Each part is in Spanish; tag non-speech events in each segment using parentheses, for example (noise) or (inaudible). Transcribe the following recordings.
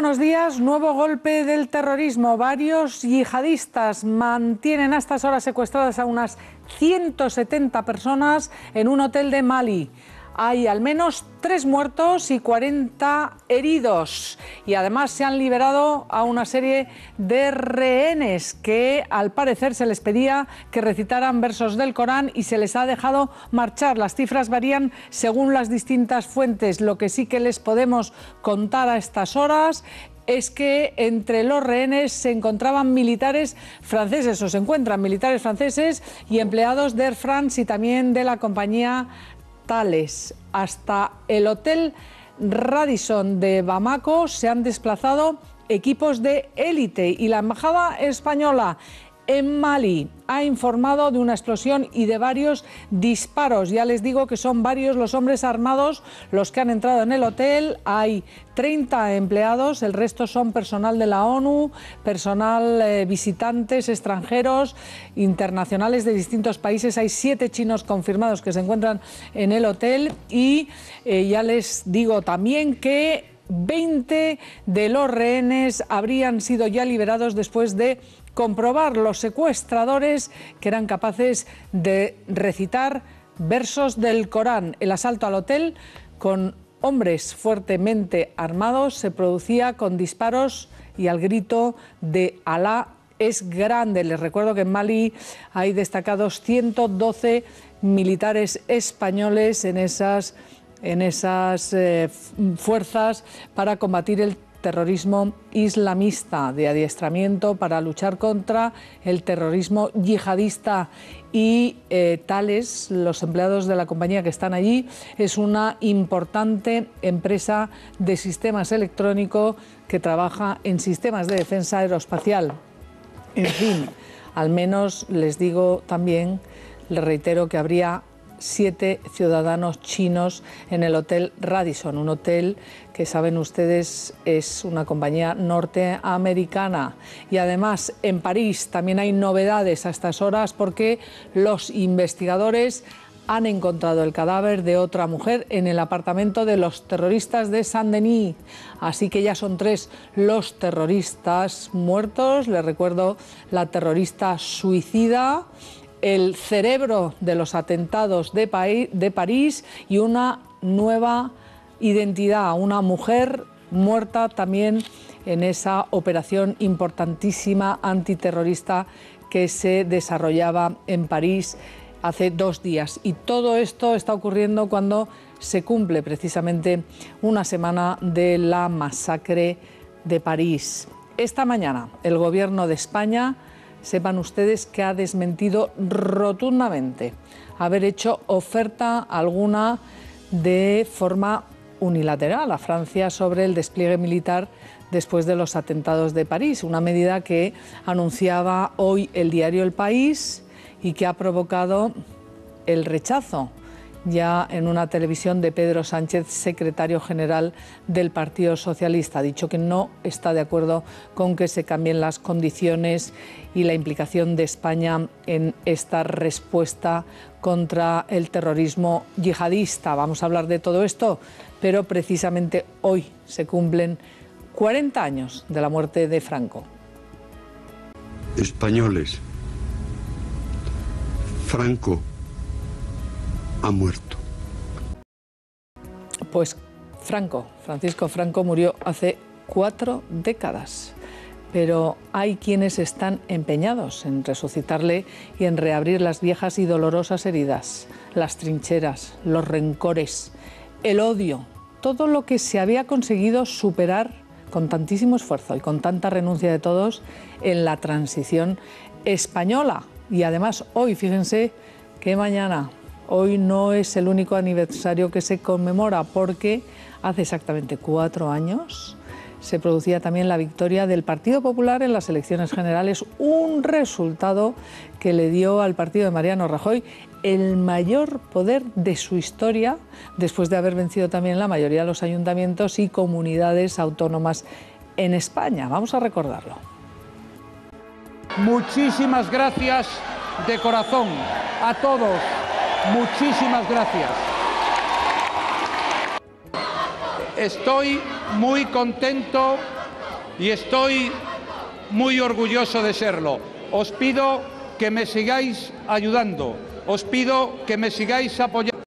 Buenos días. Nuevo golpe del terrorismo. Varios yihadistas mantienen a estas horas secuestradas a unas 170 personas en un hotel de Mali. Hay al menos tres muertos y 40 heridos. Y además se han liberado a una serie de rehenes que al parecer se les pedía que recitaran versos del Corán y se les ha dejado marchar. Las cifras varían según las distintas fuentes. Lo que sí que les podemos contar a estas horas es que entre los rehenes se encontraban militares franceses o se encuentran militares franceses y empleados de Air France y también de la compañía hasta el Hotel Radisson de Bamako se han desplazado equipos de élite y la Embajada Española en Mali ha informado de una explosión y de varios disparos. Ya les digo que son varios los hombres armados los que han entrado en el hotel. Hay 30 empleados, el resto son personal de la ONU, personal eh, visitantes extranjeros, internacionales de distintos países. Hay siete chinos confirmados que se encuentran en el hotel y eh, ya les digo también que 20 de los rehenes habrían sido ya liberados después de comprobar los secuestradores que eran capaces de recitar versos del Corán. El asalto al hotel con hombres fuertemente armados se producía con disparos y al grito de Alá es grande. Les recuerdo que en Mali hay destacados 112 militares españoles en esas, en esas eh, fuerzas para combatir el terrorismo islamista de adiestramiento para luchar contra el terrorismo yihadista y eh, tales los empleados de la compañía que están allí es una importante empresa de sistemas electrónicos que trabaja en sistemas de defensa aeroespacial. En fin, al menos les digo también, les reitero que habría siete ciudadanos chinos en el Hotel Radisson, un hotel que saben ustedes es una compañía norteamericana. Y además en París también hay novedades a estas horas porque los investigadores han encontrado el cadáver de otra mujer en el apartamento de los terroristas de Saint-Denis. Así que ya son tres los terroristas muertos. Les recuerdo la terrorista suicida el cerebro de los atentados de, París y una nueva identidad, una mujer muerta también en esa operación importantísima antiterrorista que se desarrollaba en París hace dos días. Y todo esto está ocurriendo cuando se cumple precisamente una semana de la masacre de París. Esta mañana el Gobierno de España sepan ustedes que ha desmentido rotundamente haber hecho oferta alguna de forma unilateral a Francia sobre el despliegue militar después de los atentados de París, una medida que anunciaba hoy el diario El País y que ha provocado el rechazo ya en una televisión de Pedro Sánchez, secretario general del Partido Socialista. Ha dicho que no está de acuerdo con que se cambien las condiciones y la implicación de España en esta respuesta contra el terrorismo yihadista. Vamos a hablar de todo esto, pero precisamente hoy se cumplen 40 años de la muerte de Franco. Españoles, Franco ha muerto. Pues Franco, Francisco Franco murió hace cuatro décadas, pero hay quienes están empeñados en resucitarle y en reabrir las viejas y dolorosas heridas, las trincheras, los rencores, el odio, todo lo que se había conseguido superar con tantísimo esfuerzo y con tanta renuncia de todos en la transición española. Y además hoy, fíjense que mañana, Hoy no es el único aniversario que se conmemora porque hace exactamente cuatro años se producía también la victoria del Partido Popular en las elecciones generales, un resultado que le dio al partido de Mariano Rajoy el mayor poder de su historia, después de haber vencido también la mayoría de los ayuntamientos y comunidades autónomas en España. Vamos a recordarlo. Muchísimas gracias de corazón a todos Muchísimas gracias. estoy muy contento y estoy muy orgulloso de serlo. Os pido que me sigáis ayudando, os pido que me sigáis apoyando.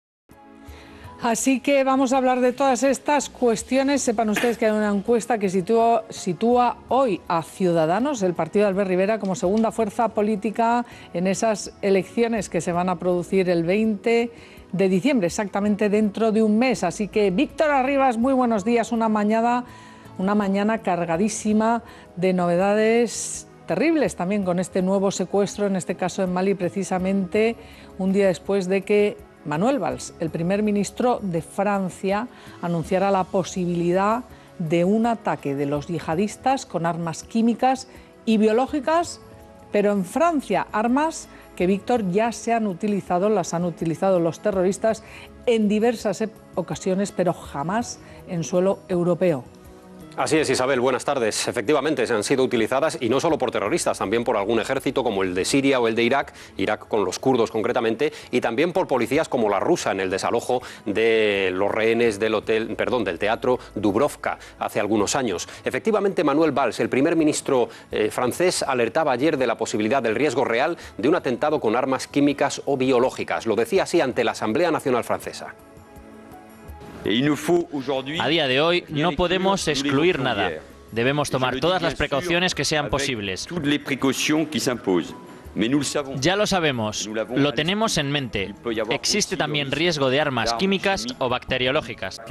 Así que vamos a hablar de todas estas cuestiones. Sepan ustedes que hay una encuesta que sitúa, hoy a Ciudadanos, el partido de Albert Rivera, como segunda fuerza política en esas elecciones que se van a producir el 20 de diciembre, exactamente dentro de un mes. Así que Víctor Arribas, muy buenos días. Una mañana, una mañana cargadísima de novedades terribles también con este nuevo secuestro, en este caso en Mali, precisamente un día después de que Manuel Valls, el primer ministro de Francia, anunciara la posibilidad de un ataque de los yihadistas con armas químicas y biológicas, pero en Francia armas que Víctor ya se han utilizado, las han utilizado los terroristas en diversas ocasiones, pero jamás en suelo europeo. Así es, Isabel, buenas tardes. Efectivamente, se han sido utilizadas y no solo por terroristas, también por algún ejército como el de Siria o el de Irak, Irak con los kurdos concretamente, y también por policías como la rusa en el desalojo de los rehenes del hotel, perdón, del teatro Dubrovka hace algunos años. Efectivamente, Manuel Valls, el primer ministro eh, francés, alertaba ayer de la posibilidad del riesgo real de un atentado con armas químicas o biológicas. Lo decía así ante la Asamblea Nacional Francesa. A día de hoy no podemos excluir nada. Debemos tomar todas las precauciones que sean posibles. Ya lo sabemos, lo tenemos en mente. Existe también riesgo de armas químicas o bacteriológicas.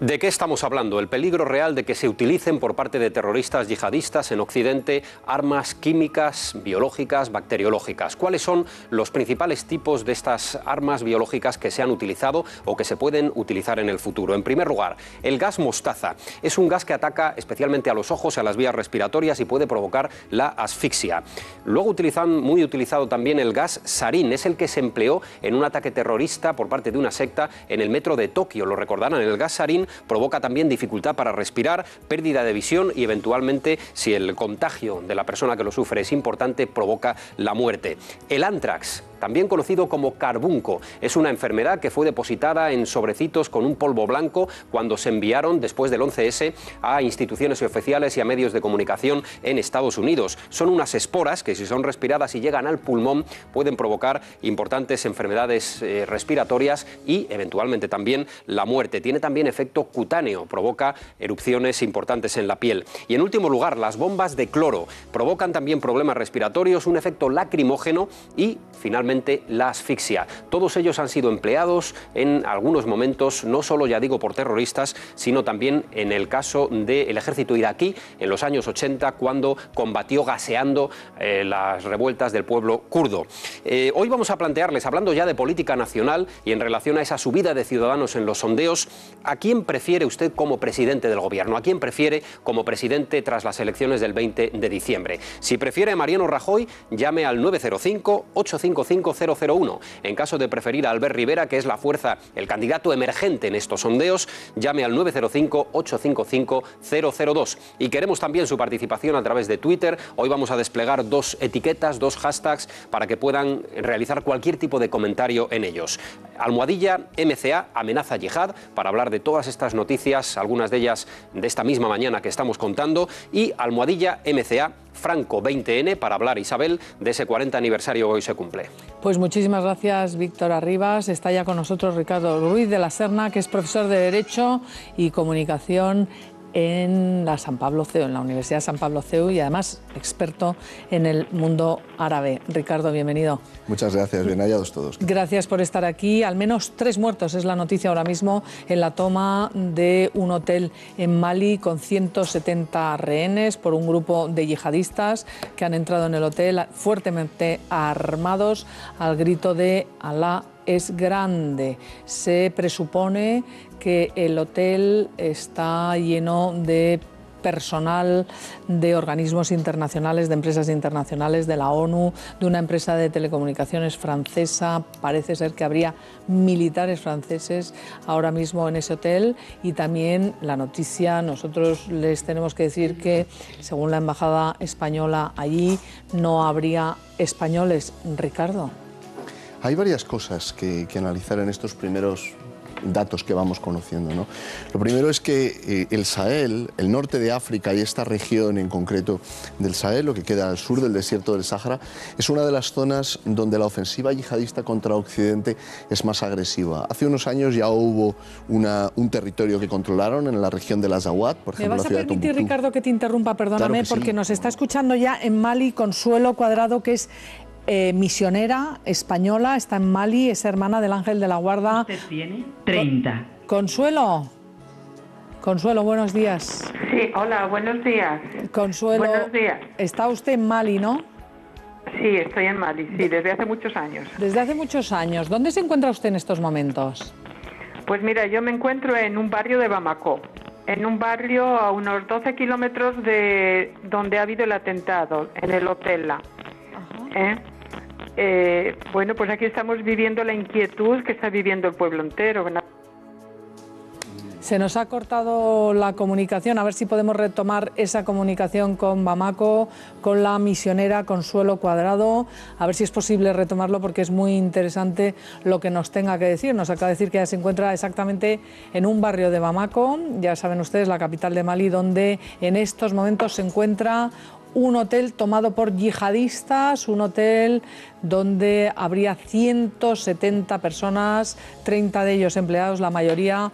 ¿De qué estamos hablando? El peligro real de que se utilicen por parte de terroristas yihadistas en Occidente armas químicas, biológicas, bacteriológicas. ¿Cuáles son los principales tipos de estas armas biológicas que se han utilizado o que se pueden utilizar en el futuro? En primer lugar, el gas mostaza. Es un gas que ataca especialmente a los ojos y a las vías respiratorias y puede provocar la asfixia. Luego utilizan muy utilizado también el gas sarín. Es el que se empleó en un ataque terrorista por parte de una secta en el metro de Tokio. Lo recordarán, el gas sarín provoca también dificultad para respirar, pérdida de visión y eventualmente, si el contagio de la persona que lo sufre es importante, provoca la muerte. El antrax también conocido como carbunco. Es una enfermedad que fue depositada en sobrecitos con un polvo blanco cuando se enviaron después del 11S a instituciones oficiales y a medios de comunicación en Estados Unidos. Son unas esporas que si son respiradas y llegan al pulmón pueden provocar importantes enfermedades eh, respiratorias y eventualmente también la muerte. Tiene también efecto cutáneo, provoca erupciones importantes en la piel. Y en último lugar, las bombas de cloro provocan también problemas respiratorios, un efecto lacrimógeno y finalmente la asfixia. Todos ellos han sido empleados en algunos momentos, no solo ya digo por terroristas, sino también en el caso del ejército iraquí en los años 80 cuando combatió gaseando eh, las revueltas del pueblo kurdo. Eh, hoy vamos a plantearles, hablando ya de política nacional y en relación a esa subida de ciudadanos en los sondeos, ¿a quién prefiere usted como presidente del gobierno? ¿A quién prefiere como presidente tras las elecciones del 20 de diciembre? Si prefiere a Mariano Rajoy, llame al 905 855 5001. En caso de preferir a Albert Rivera, que es la fuerza, el candidato emergente en estos sondeos, llame al 905-855-002. Y queremos también su participación a través de Twitter. Hoy vamos a desplegar dos etiquetas, dos hashtags, para que puedan realizar cualquier tipo de comentario en ellos. Almohadilla MCA amenaza yihad para hablar de todas estas noticias, algunas de ellas de esta misma mañana que estamos contando, y Almohadilla MCA Franco 20N para hablar, Isabel, de ese 40 aniversario que hoy se cumple. Pues muchísimas gracias, Víctor Arribas. Está ya con nosotros Ricardo Ruiz de la Serna, que es profesor de Derecho y Comunicación en la San Pablo CEU, en la Universidad San Pablo CEU y además experto en el mundo árabe. Ricardo, bienvenido. Muchas gracias, bien hallados todos. Gracias por estar aquí. Al menos tres muertos es la noticia ahora mismo en la toma de un hotel en Mali con 170 rehenes por un grupo de yihadistas que han entrado en el hotel fuertemente armados al grito de Alá es grande. Se presupone que el hotel está lleno de personal de organismos internacionales, de empresas internacionales, de la ONU, de una empresa de telecomunicaciones francesa. Parece ser que habría militares franceses ahora mismo en ese hotel y también la noticia, nosotros les tenemos que decir que según la embajada española allí no habría españoles. Ricardo. Hay varias cosas que, analizar en estos primeros datos que vamos conociendo. ¿no? Lo primero es que eh, el Sahel, el norte de África y esta región en concreto del Sahel, lo que queda al sur del desierto del Sáhara, es una de las zonas donde la ofensiva yihadista contra Occidente es más agresiva. Hace unos años ya hubo una, un territorio que controlaron en la región de Azawad, por ejemplo. ¿Me vas a permitir, Ricardo, que te interrumpa? Perdóname, porque nos está escuchando ya en Mali Consuelo Cuadrado, que es eh, misionera española, está en Mali, es hermana del Ángel de la Guarda. Usted tiene 30. Consuelo. Consuelo, buenos días. Sí, hola, buenos días. Consuelo. Buenos días. Está usted en Mali, ¿no? Sí, estoy en Mali, sí, desde hace muchos años. Desde hace muchos años. ¿Dónde se encuentra usted en estos momentos? Pues mira, yo me encuentro en un barrio de Bamako, en un barrio a unos 12 kilómetros de donde ha habido el atentado, en el hotel La. ¿Eh? Eh, bueno, pues aquí estamos viviendo la inquietud que está viviendo el pueblo entero. Se nos ha cortado la comunicación, a ver si podemos retomar esa comunicación con Bamako, con la misionera Consuelo Cuadrado, a ver si es posible retomarlo porque es muy interesante lo que nos tenga que decir. Nos acaba de decir que se encuentra exactamente en un barrio de Bamako, ya saben ustedes, la capital de Mali, donde en estos momentos se encuentra un hotel tomado por yihadistas, un hotel donde habría 170 personas, 30 de ellos empleados, la mayoría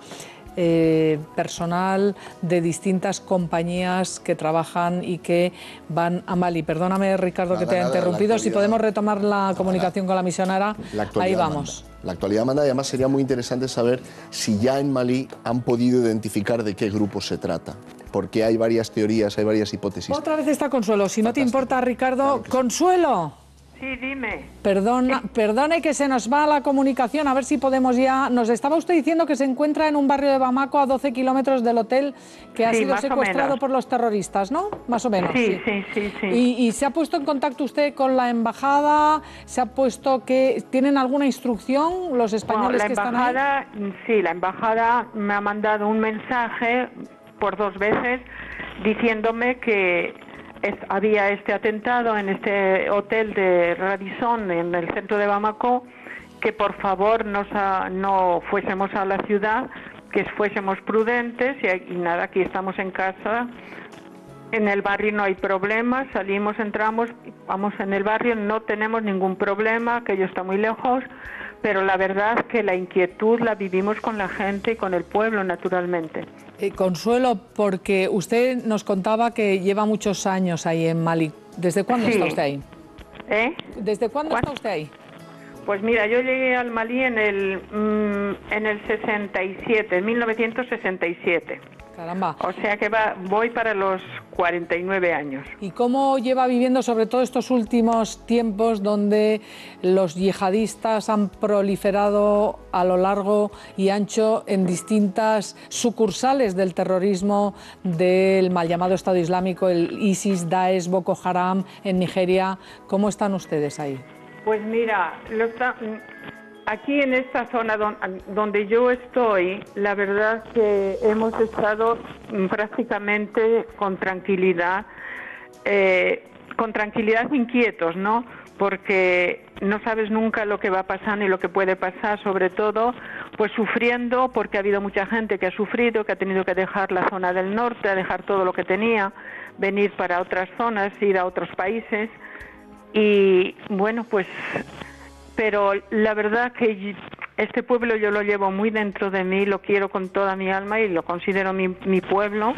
eh, personal de distintas compañías que trabajan y que van a Mali. Perdóname, Ricardo, que te haya interrumpido. Si podemos retomar la comunicación con la misionera, ahí vamos. La actualidad manda y además sería muy interesante saber si ya en Malí han podido identificar de qué grupo se trata porque hay varias teorías, hay varias hipótesis. Otra vez está Consuelo, si no te importa, Ricardo. Consuelo. Sí, dime. Perdona, perdone que se nos va la comunicación, a ver si podemos ya... Nos estaba usted diciendo que se encuentra en un barrio de Bamako a 12 kilómetros del hotel que ha sido secuestrado por los terroristas, ¿no? Más o menos. Sí, sí, sí. sí, ¿Y, se ha puesto en contacto usted con la embajada? ¿Se ha puesto que... ¿Tienen alguna instrucción los españoles la que están ahí? Sí, la embajada me ha mandado un mensaje por dos veces diciéndome que había este atentado en este hotel de Radisson en el centro de Bamako, que por favor no, no fuésemos a la ciudad, que fuésemos prudentes y, y nada, aquí estamos en casa. En el barrio no hay problemas, salimos, entramos, vamos en el barrio, no tenemos ningún problema, que yo está muy lejos, pero la verdad que la inquietud la vivimos con la gente y con el pueblo, naturalmente. Eh, Consuelo, porque usted nos contaba que lleva muchos años ahí en Mali. ¿Desde cuándo está usted ahí? ¿Eh? ¿Desde cuándo está usted ahí? Pues mira, yo llegué al Malí en el, mm, en el 67, en 1967. Caramba. O sea que va, voy para los 49 años. ¿Y cómo lleva viviendo sobre todo estos últimos tiempos donde los yihadistas han proliferado a lo largo y ancho en distintas sucursales del terrorismo del mal llamado Estado Islámico, el ISIS, Daesh, Boko Haram en Nigeria? ¿Cómo están ustedes ahí? Pues mira, aquí en esta zona donde yo estoy, la verdad que hemos estado prácticamente con tranquilidad, eh, con tranquilidad inquietos, ¿no? Porque no sabes nunca lo que va a pasar ni lo que puede pasar, sobre todo, pues sufriendo, porque ha habido mucha gente que ha sufrido, que ha tenido que dejar la zona del norte, dejar todo lo que tenía, venir para otras zonas, ir a otros países. Y bueno, pues, pero la verdad que este pueblo yo lo llevo muy dentro de mí, lo quiero con toda mi alma y lo considero mi, mi pueblo.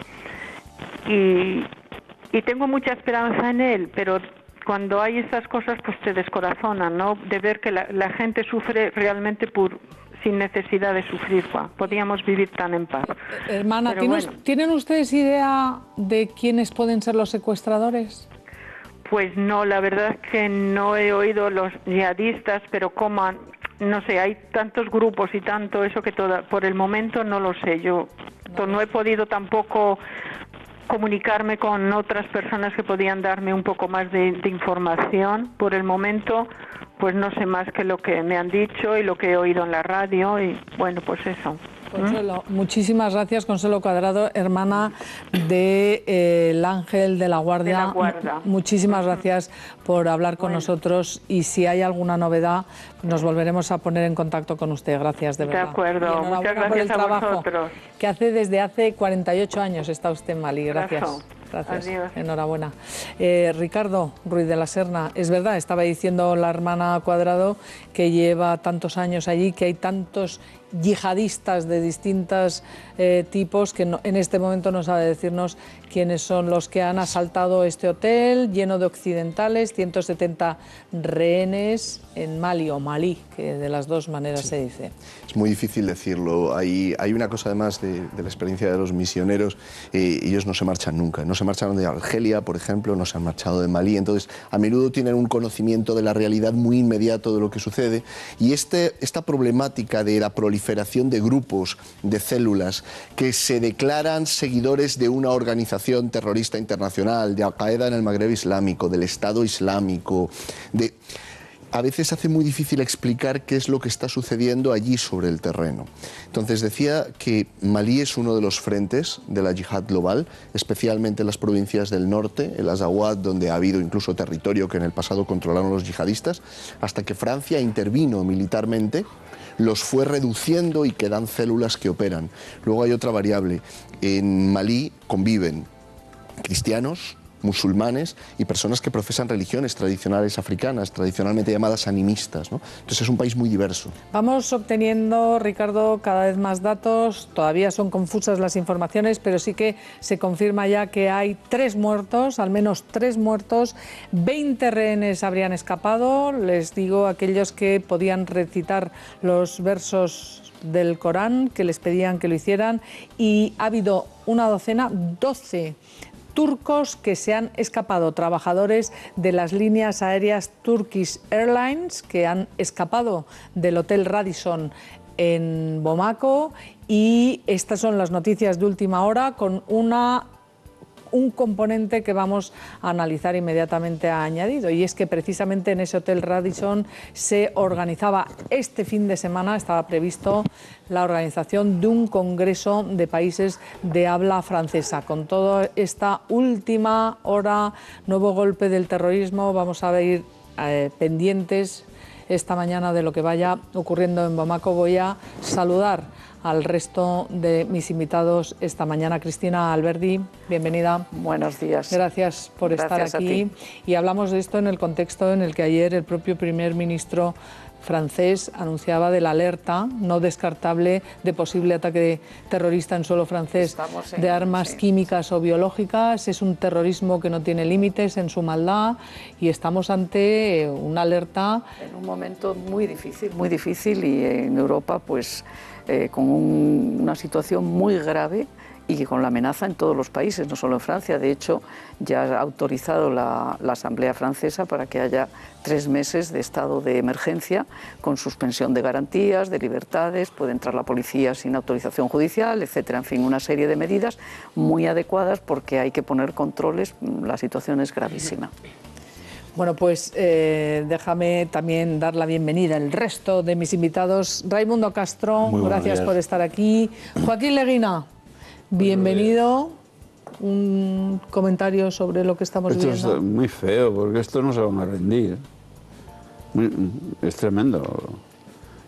Y, y tengo mucha esperanza en él, pero cuando hay estas cosas pues te descorazonan, ¿no? De ver que la, la gente sufre realmente por, sin necesidad de sufrir, Juan. Podíamos vivir tan en paz. Hermana, ¿tienen ustedes idea de quiénes pueden ser los secuestradores? Pues no, la verdad es que no he oído los yihadistas, pero como, no sé, hay tantos grupos y tanto eso que toda, por el momento no lo sé. Yo no he podido tampoco comunicarme con otras personas que podían darme un poco más de, información. Por el momento, pues no sé más que lo que me han dicho y lo que he oído en la radio y bueno, pues eso. Consuelo, muchísimas gracias, Consuelo Cuadrado, hermana del de, eh, Ángel de la Guardia. Muchísimas gracias por hablar con nosotros y si hay alguna novedad, nos volveremos a poner en contacto con usted. Gracias, de verdad. De acuerdo, muchas gracias por el trabajo que hace desde hace 48 años está usted en Mali. Gracias. Gracias. Enhorabuena. Eh, Ricardo Ruiz de la Serna, es verdad, estaba diciendo la hermana Cuadrado que lleva tantos años allí, que hay tantos yihadistas de distintos eh, tipos que en este momento no sabe decirnos quiénes son los que han asaltado este hotel lleno de occidentales, 170 rehenes en Mali o Malí, que de las dos maneras se dice. Es muy difícil decirlo. Hay, hay una cosa además de, la experiencia de los misioneros, eh, ellos no se marchan nunca. No se marcharon de Argelia, por ejemplo, no se han marchado de Malí. Entonces, a menudo tienen un conocimiento de la realidad muy inmediato de lo que sucede. Y este, esta problemática de la proliferación de grupos, de células, que se declaran seguidores de una organización terrorista internacional, de Al-Qaeda en el Magreb Islámico, del Estado Islámico, de a veces hace muy difícil explicar qué es lo que está sucediendo allí sobre el terreno. Entonces decía que Malí es uno de los frentes de la yihad global, especialmente en las provincias del norte, el Azawad, donde ha habido incluso territorio que en el pasado controlaron los yihadistas, hasta que Francia intervino militarmente los fue reduciendo y quedan células que operan. Luego hay otra variable. En Malí conviven cristianos, musulmanes y personas que profesan religiones tradicionales africanas, tradicionalmente llamadas animistas. Entonces es un país muy diverso. Vamos obteniendo, Ricardo, cada vez más datos. Todavía son confusas las informaciones, pero sí que se confirma ya que hay tres muertos, al menos tres muertos. 20 rehenes habrían escapado. Les digo, aquellos que podían recitar los versos del Corán que les pedían que lo hicieran y ha habido una docena, 12 turcos que se han escapado, trabajadores de las líneas aéreas Turkish Airlines que han escapado del Hotel Radisson en Bomaco y estas son las noticias de última hora con una un componente que vamos a analizar inmediatamente ha añadido y es que precisamente en ese Hotel Radisson se organizaba este fin de semana, estaba previsto la organización de un congreso de países de habla francesa. Con toda esta última hora, nuevo golpe del terrorismo, vamos a ver eh, pendientes esta mañana de lo que vaya ocurriendo en Bamako. Voy a saludar al resto de mis invitados esta mañana. Cristina Alberdi, bienvenida. Buenos días. Gracias por estar aquí. Y hablamos de esto en el contexto en el que ayer el propio primer ministro francés anunciaba de la alerta no descartable de posible ataque terrorista en suelo francés de armas químicas o biológicas. Es un terrorismo que no tiene límites en su maldad y estamos ante una alerta. En un momento muy difícil, muy difícil y en Europa pues eh, con una situación muy grave y con la amenaza en todos los países, no solo en Francia. De hecho, ya ha autorizado la, Asamblea Francesa para que haya tres meses de estado de emergencia con suspensión de garantías, de libertades, puede entrar la policía sin autorización judicial, etcétera. En fin, una serie de medidas muy adecuadas porque hay que poner controles. La situación es gravísima. Bueno, pues eh, déjame también dar la bienvenida al resto de mis invitados. Raimundo Castro, gracias por estar aquí. Joaquín Leguina, bienvenido. Un comentario sobre lo que estamos esto viendo. Es muy feo, porque esto no se van a rendir. es tremendo.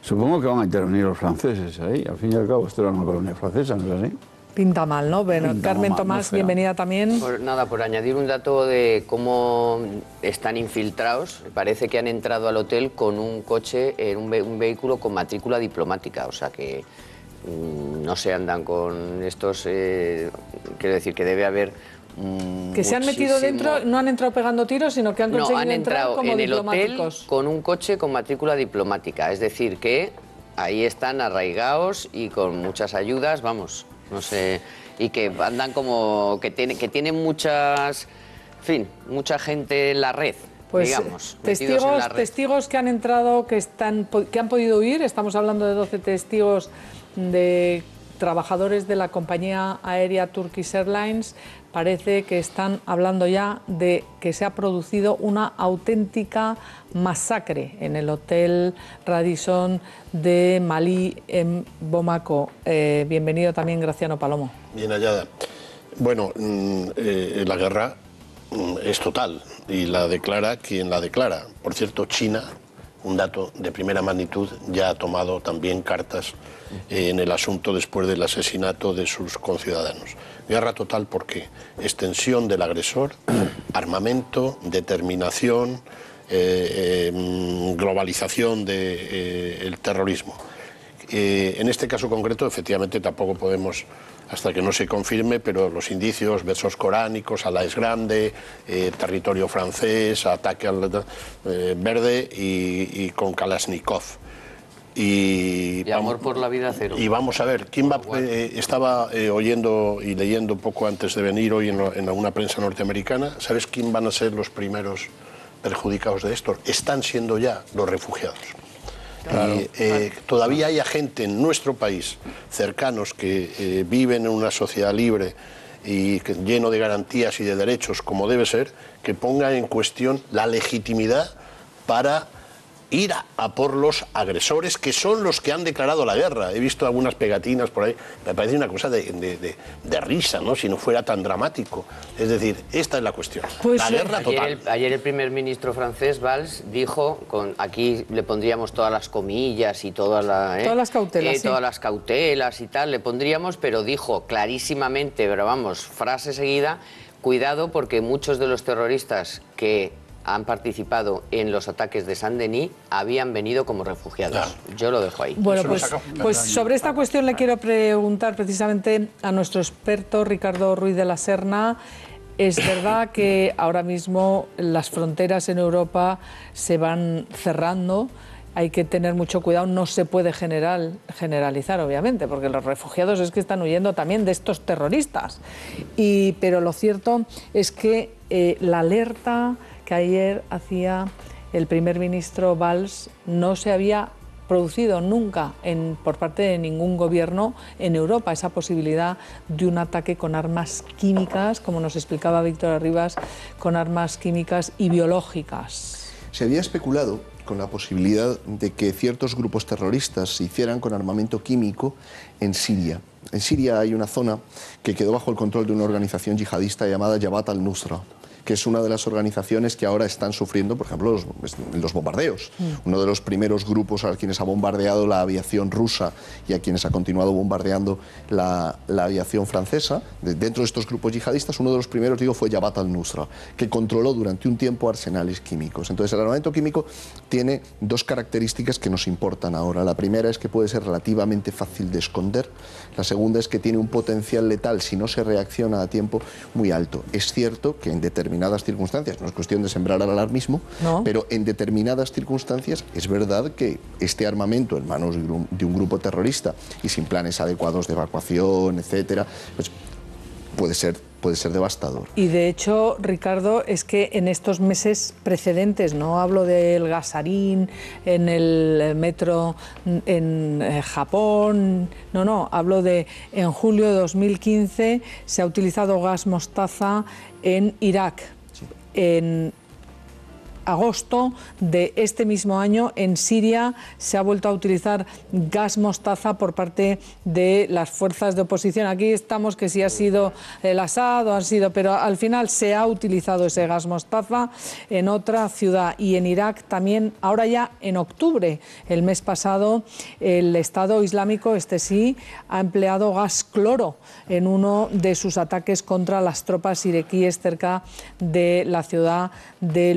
Supongo que van a intervenir los franceses ahí. Al fin y al cabo, esto era una colonia francesa, ¿no es así? Pinta mal, ¿no? Bueno, Carmen Tomás, bienvenida también. nada, por añadir un dato de cómo están infiltrados, parece que han entrado al hotel con un coche, en un, vehículo con matrícula diplomática, o sea que mm, no se andan con estos, eh, quiero decir que debe haber que se han metido dentro, no han entrado pegando tiros, sino que han conseguido no, han entrado como en el hotel con un coche con matrícula diplomática, es decir que ahí están arraigados y con muchas ayudas, vamos, no sé, y que andan como, que, tiene, que tienen muchas, en fin, mucha gente en la red. Pues digamos, testigos, testigos que han entrado, que, están, que han podido huir, estamos hablando de 12 testigos de trabajadores de la compañía aérea Turkish Airlines parece que están hablando ya de que se ha producido una auténtica masacre en el Hotel Radisson de Malí en Bomaco. Eh, bienvenido también, Graciano Palomo. Bien hallada. Bueno, mm, eh, la guerra mm, es total y la declara quien la declara. Por cierto, China, un dato de primera magnitud, ya ha tomado también cartas eh, en el asunto después del asesinato de sus conciudadanos. Guerra total porque extensión del agresor, (clears throat) armamento, determinación, eh, eh, globalización del terrorismo. En este caso concreto, efectivamente, tampoco podemos hasta que no se confirme, pero los indicios, versos coránicos, Ala es grande, territorio francés, ataque al verde y, con Kalashnikov. Y, amor por la vida cero. Y vamos a ver, ¿quién va, eh, estaba eh, oyendo y leyendo poco antes de venir hoy en, en, alguna prensa norteamericana, ¿sabes quién van a ser los primeros perjudicados de esto? Están siendo ya los refugiados. Y, eh, todavía hay gente en nuestro país, cercanos, que viven en una sociedad libre y lleno de garantías y de derechos, como debe ser, que pongan en cuestión la legitimidad para ir a, por los agresores, que son los que han declarado la guerra. He visto algunas pegatinas por ahí, me parece una cosa de, risa, ¿no? si no fuera tan dramático. Es decir, esta es la cuestión. Pues, la guerra total. Ayer el, primer ministro francés, Valls, dijo, con, aquí le pondríamos todas las comillas y todas, la, ¿eh? todas las cautelas. Eh, todas las cautelas y tal, le pondríamos, pero dijo clarísimamente, pero vamos, frase seguida, cuidado porque muchos de los terroristas que han participado en los ataques de Saint-Denis habían venido como refugiados. Yo lo dejo ahí. Bueno, pues, pues sobre esta cuestión le quiero preguntar precisamente a nuestro experto Ricardo Ruiz de la Serna. Es verdad que ahora mismo las fronteras en Europa se van cerrando hay que tener mucho cuidado, no se puede general, generalizar, obviamente, porque los refugiados es que están huyendo también de estos terroristas. Y, pero lo cierto es que eh, la alerta que ayer hacía el primer ministro Valls no se había producido nunca en, por parte de ningún gobierno en Europa esa posibilidad de un ataque con armas químicas, como nos explicaba Víctor Arribas, con armas químicas y biológicas. Se había especulado con la posibilidad de que ciertos grupos terroristas se hicieran con armamento químico en Siria. En Siria hay una zona que quedó bajo el control de una organización yihadista llamada Jabhat al-Nusra que es una de las organizaciones que ahora están sufriendo, por ejemplo, los, los bombardeos. Mm. Uno de los primeros grupos a quienes ha bombardeado la aviación rusa y a quienes ha continuado bombardeando la, la aviación francesa, dentro de estos grupos yihadistas, uno de los primeros, digo, fue Jabhat al-Nusra, que controló durante un tiempo arsenales químicos. Entonces, el armamento químico tiene dos características que nos importan ahora. La primera es que puede ser relativamente fácil de esconder, la segunda es que tiene un potencial letal, si no se reacciona a tiempo, muy alto. Es cierto que en determinados determinadas circunstancias, no es cuestión de sembrar el alarmismo, pero en determinadas circunstancias es verdad que este armamento en manos de un grupo terrorista y sin planes adecuados de evacuación, etcétera, pues puede ser puede ser devastador. Y de hecho, Ricardo, es que en estos meses precedentes, no hablo del gasarín, en el metro en eh, Japón, no, no, hablo de en julio de 2015 se ha utilizado gas mostaza en Irak, en agosto de este mismo año en Siria se ha vuelto a utilizar gas mostaza por parte de las fuerzas de oposición. Aquí estamos que si ha sido el Assad o ha sido, pero al final se ha utilizado ese gas mostaza en otra ciudad y en Irak también, ahora ya en octubre, el mes pasado, el Estado Islámico, este sí, ha empleado gas cloro en uno de sus ataques contra las tropas iraquíes cerca de la ciudad de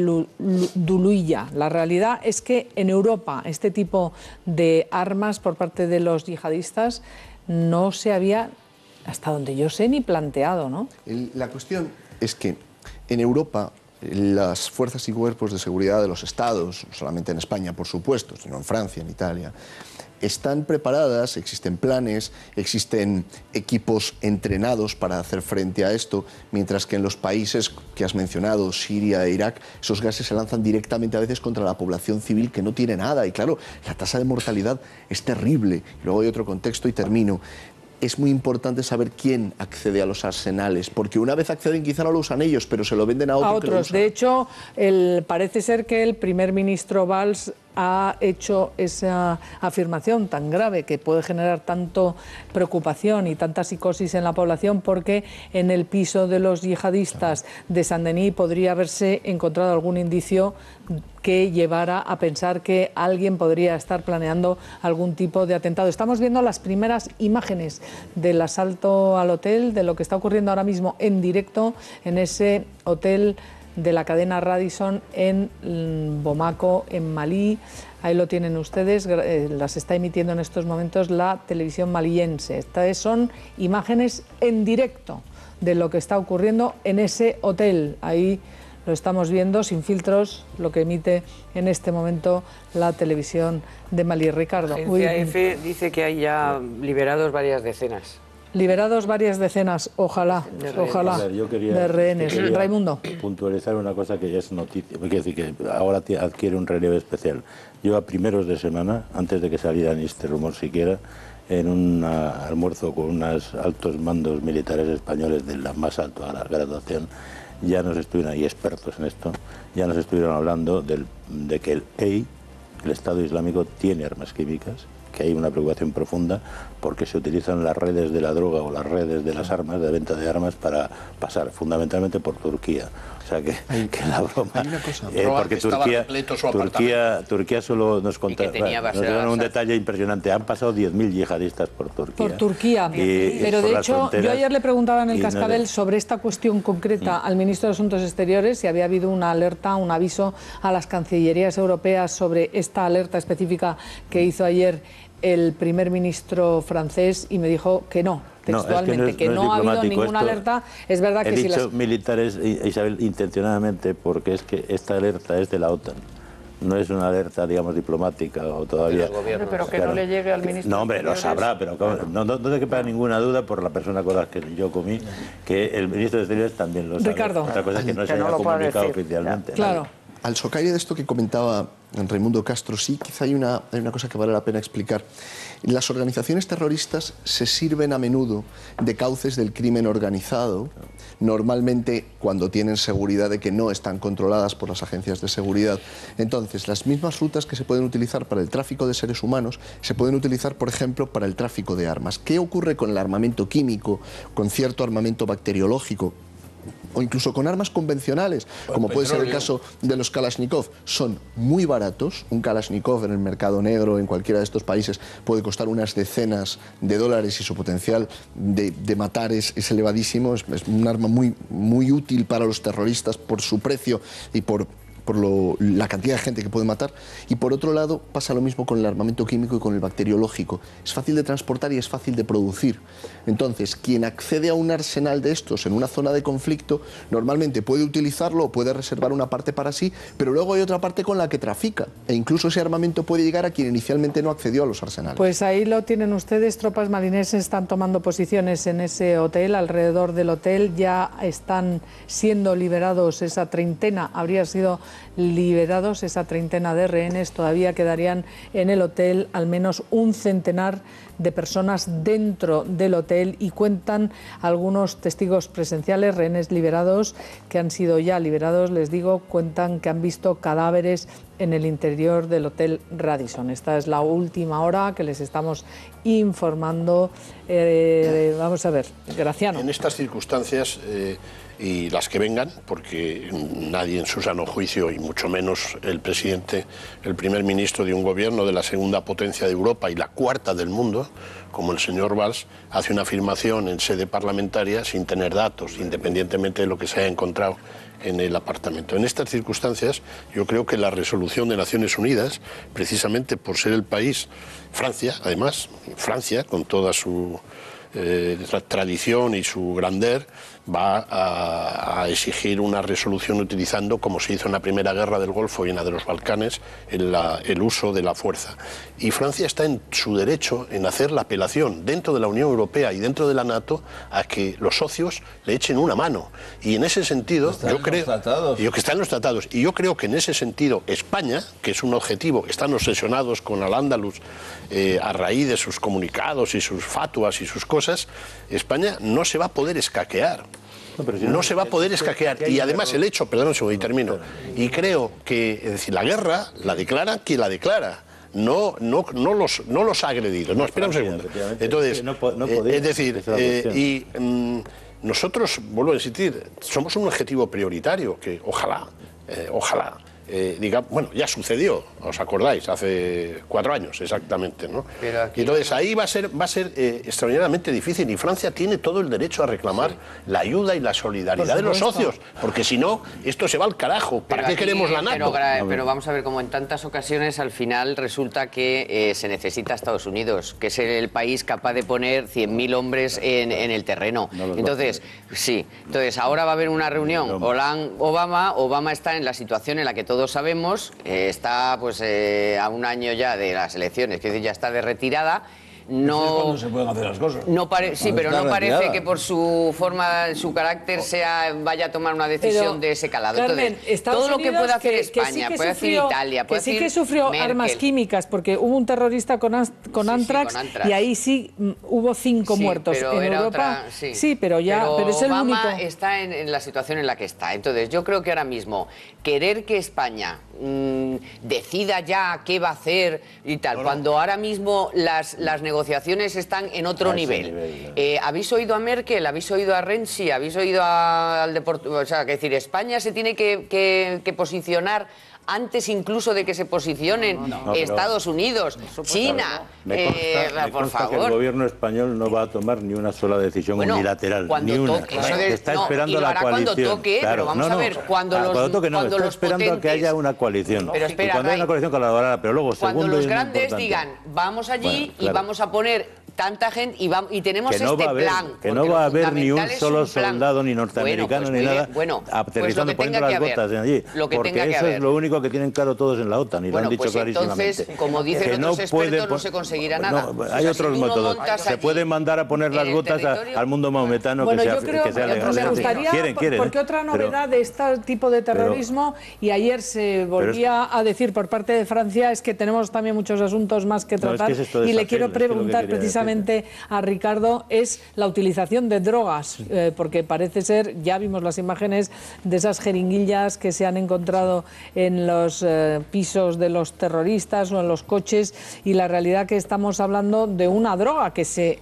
Duluya. La realidad es que en Europa este tipo de armas por parte de los yihadistas no se había, hasta donde yo sé, ni planteado. ¿no? La cuestión es que en Europa las fuerzas y cuerpos de seguridad de los estados, no solamente en España, por supuesto, sino en Francia, en Italia, están preparadas, existen planes, existen equipos entrenados para hacer frente a esto, mientras que en los países que has mencionado, Siria e Irak, esos gases se lanzan directamente a veces contra la población civil que no tiene nada. Y claro, la tasa de mortalidad es terrible. luego hay otro contexto y termino. es muy importante saber quién accede a los arsenales, porque una vez acceden quizá no lo usan ellos, pero se lo venden a, a otros. De hecho, el, parece ser que el primer ministro Valls ha hecho esa afirmación tan grave que puede generar tanto preocupación y tanta psicosis en la población porque en el piso de los yihadistas de Saint-Denis podría haberse encontrado algún indicio que llevara a pensar que alguien podría estar planeando algún tipo de atentado. Estamos viendo las primeras imágenes del asalto al hotel, de lo que está ocurriendo ahora mismo en directo en ese hotel de la cadena Radisson en Bomaco, en Malí. Ahí lo tienen ustedes, eh, las está emitiendo en estos momentos la televisión maliense. Estas son imágenes en directo de lo que está ocurriendo en ese hotel. Ahí lo estamos viendo sin filtros, lo que emite en este momento la televisión de Malí. Ricardo. La dice que hay ya liberados varias decenas liberados varias decenas, ojalá, ojalá, de rehenes. Raimundo. Puntualizar una cosa que ya es noticia, decir que ahora adquiere un relieve especial. Yo a primeros de semana, antes de que saliera ni este rumor siquiera, en un almuerzo con unos altos mandos militares españoles de la más alta graduación, ya nos estuvieron, y expertos en esto, ya nos estuvieron hablando de que el EI, el Estado Islámico, tiene armas químicas que hay una preocupación profunda porque se utilizan las redes de la droga o las redes de las armas, de venta de armas, para pasar fundamentalmente por Turquía. Sea que, (laughs) que la broma. Eh, porque Turquía, Turquía, Turquía solo nos contaron un detalle impresionante. Han pasado 10.000 yihadistas por Turquía. Por Turquía. Pero de hecho, yo ayer le preguntaba en el Cascabel sobre esta cuestión concreta mm. al ministro de Asuntos Exteriores si había habido una alerta, un aviso a las cancillerías europeas sobre esta alerta específica que hizo ayer el primer ministro francés y me dijo que no, textualmente, que no, ha habido ninguna alerta. Es verdad que He si dicho militares, Isabel, intencionadamente, porque es que esta alerta es de la OTAN. No es una alerta, digamos, diplomática o todavía. Pero que no le llegue al ministro. No, hombre, lo sabrá, pero no, no, no te quepa ninguna duda por la persona con la que yo comí que el ministro de Exteriores también lo sabe. Ricardo. Otra cosa es que no se haya comunicado oficialmente. Claro. Al socaire de esto que comentaba Raimundo Castro, sí, quizá hay una, hay una cosa que vale la pena explicar. Las organizaciones terroristas se sirven a menudo de cauces del crimen organizado, normalmente cuando tienen seguridad de que no están controladas por las agencias de seguridad. Entonces, las mismas rutas que se pueden utilizar para el tráfico de seres humanos se pueden utilizar, por ejemplo, para el tráfico de armas. ¿Qué ocurre con el armamento químico, con cierto armamento bacteriológico? O incluso con armas convencionales, como puede ser el caso de los Kalashnikov, son muy baratos. Un Kalashnikov en el mercado negro en cualquiera de estos países puede costar unas decenas de dólares y su potencial de, matar es, elevadísimo. Es, es, un arma muy, muy útil para los terroristas por su precio y por por la cantidad de gente que puede matar. Y por otro lado, pasa lo mismo con el armamento químico y con el bacteriológico. Es fácil de transportar y es fácil de producir. Entonces, quien accede a un arsenal de estos en una zona de conflicto, normalmente puede utilizarlo o puede reservar una parte para sí, pero luego hay otra parte con la que trafica. E incluso ese armamento puede llegar a quien inicialmente no accedió a los arsenales. Pues ahí lo tienen ustedes. Tropas marineses están tomando posiciones en ese hotel, alrededor del hotel. Ya están siendo liberados esa treintena. Habría sido liberados esa treintena de rehenes, todavía quedarían en el hotel al menos un centenar de personas dentro del hotel y cuentan algunos testigos presenciales, rehenes liberados, que han sido ya liberados, les digo, cuentan que han visto cadáveres en el interior del Hotel Radisson. Esta es la última hora que les estamos informando. Eh, vamos a ver, Graciano. En estas circunstancias... Eh, y las que vengan, porque nadie en su sano juicio, y mucho menos el presidente, el primer ministro de un gobierno de la segunda potencia de Europa y la cuarta del mundo, como el señor Valls, hace una afirmación en sede parlamentaria sin tener datos, independientemente de lo que se haya encontrado en el apartamento. En estas circunstancias, yo creo que la resolución de Naciones Unidas, precisamente por ser el país, Francia, además, Francia, con toda su eh, tradición y su grandeur, va a, exigir una resolución utilizando, como se hizo en la Primera Guerra del Golfo y en la de los Balcanes, el, el uso de la fuerza. Y Francia está en su derecho en hacer la apelación dentro de la Unión Europea y dentro de la NATO a que los socios le echen una mano. Y en ese sentido, yo creo. Yo, que está en los tratados. Y yo creo que en ese sentido, España, que es un objetivo, están obsesionados con Al-Ándalus eh, a raíz de sus comunicados y sus fatuas y sus cosas, España no se va a poder escaquear. No, se va a poder escaquear. Y además el hecho, perdón un segundo y termino, y creo que es decir, la guerra la declara quien la declara no, no, no, los, no los ha agredido. No, espera un segundo. Entonces, eh, es decir, eh, y mm, nosotros, vuelvo a insistir, somos un objetivo prioritario que ojalá, eh, ojalá eh, diga, bueno, ya sucedió, os acordáis, hace cuatro años exactamente, ¿no? y entonces ahí va a ser, va a ser eh, extraordinariamente difícil y Francia tiene todo el derecho a reclamar la ayuda y la solidaridad de los socios, porque si no, esto se va al carajo. ¿Para qué queremos la NATO? Pero, vamos a ver, como en tantas ocasiones, al final resulta que eh, se necesita Estados Unidos, que es el país capaz de poner 100.000 hombres en, el terreno. entonces, sí, entonces ahora va a haber una reunión, Obama, Obama está en la situación en la que todos sabemos, eh, está pues eh, a un año ya de las elecciones, que ya está de retirada no se pueden hacer las cosas. No sí, pero no parece que por su forma, su carácter sea vaya a tomar una decisión de ese calado. todo lo que puede hacer España, puede hacer Italia, puede que sí que sufrió armas químicas porque hubo un terrorista con, con antrax, y ahí sí mm, hubo cinco muertos en Europa. sí. pero ya, pero, es el único. está en, la situación en la que está. Entonces, yo creo que ahora mismo querer que España mm, decida ya qué va a hacer y tal, cuando ahora mismo las las negociaciones están en otro nivel. Eh, ¿Habéis oído a Merkel? ¿Habéis oído a Renzi? ¿Habéis oído al deportivo? O sea, que decir, España se tiene que posicionar antes incluso de que se posicionen Estados Unidos, China. Eh, por favor. que el gobierno español no va a tomar ni una sola decisión unilateral, ni una. está esperando la coalición. Cuando toque, pero vamos a ver, cuando los cuando toque no, está esperando a que haya una coalición. Pero espera, cuando haya una coalición colaborará, pero luego cuando los grandes digan, vamos allí y vamos a poner tanta gente y, y tenemos este plan. Que no va a haber ni un solo soldado, ni norteamericano, pues ni nada, bueno, pues aterrizando, poniendo las botas allí. porque eso es lo único que tienen claro todos en la OTAN y lo han dicho pues clarísimamente. Entonces, como dicen otros expertos, no se conseguirá nada. hay otros métodos. Se puede mandar a poner las botas al mundo maometano que sea, que sea legal. Me gustaría, quieren, quieren, porque otra novedad de este tipo de terrorismo, y ayer se volvía a decir por parte de Francia, es que tenemos también muchos asuntos más que tratar, y le quiero preguntar precisamente a Ricardo es la utilización de drogas, eh, porque parece ser, ya vimos las imágenes de esas jeringuillas que se han encontrado en los eh, pisos de los terroristas o en los coches, y la realidad que estamos hablando de una droga que se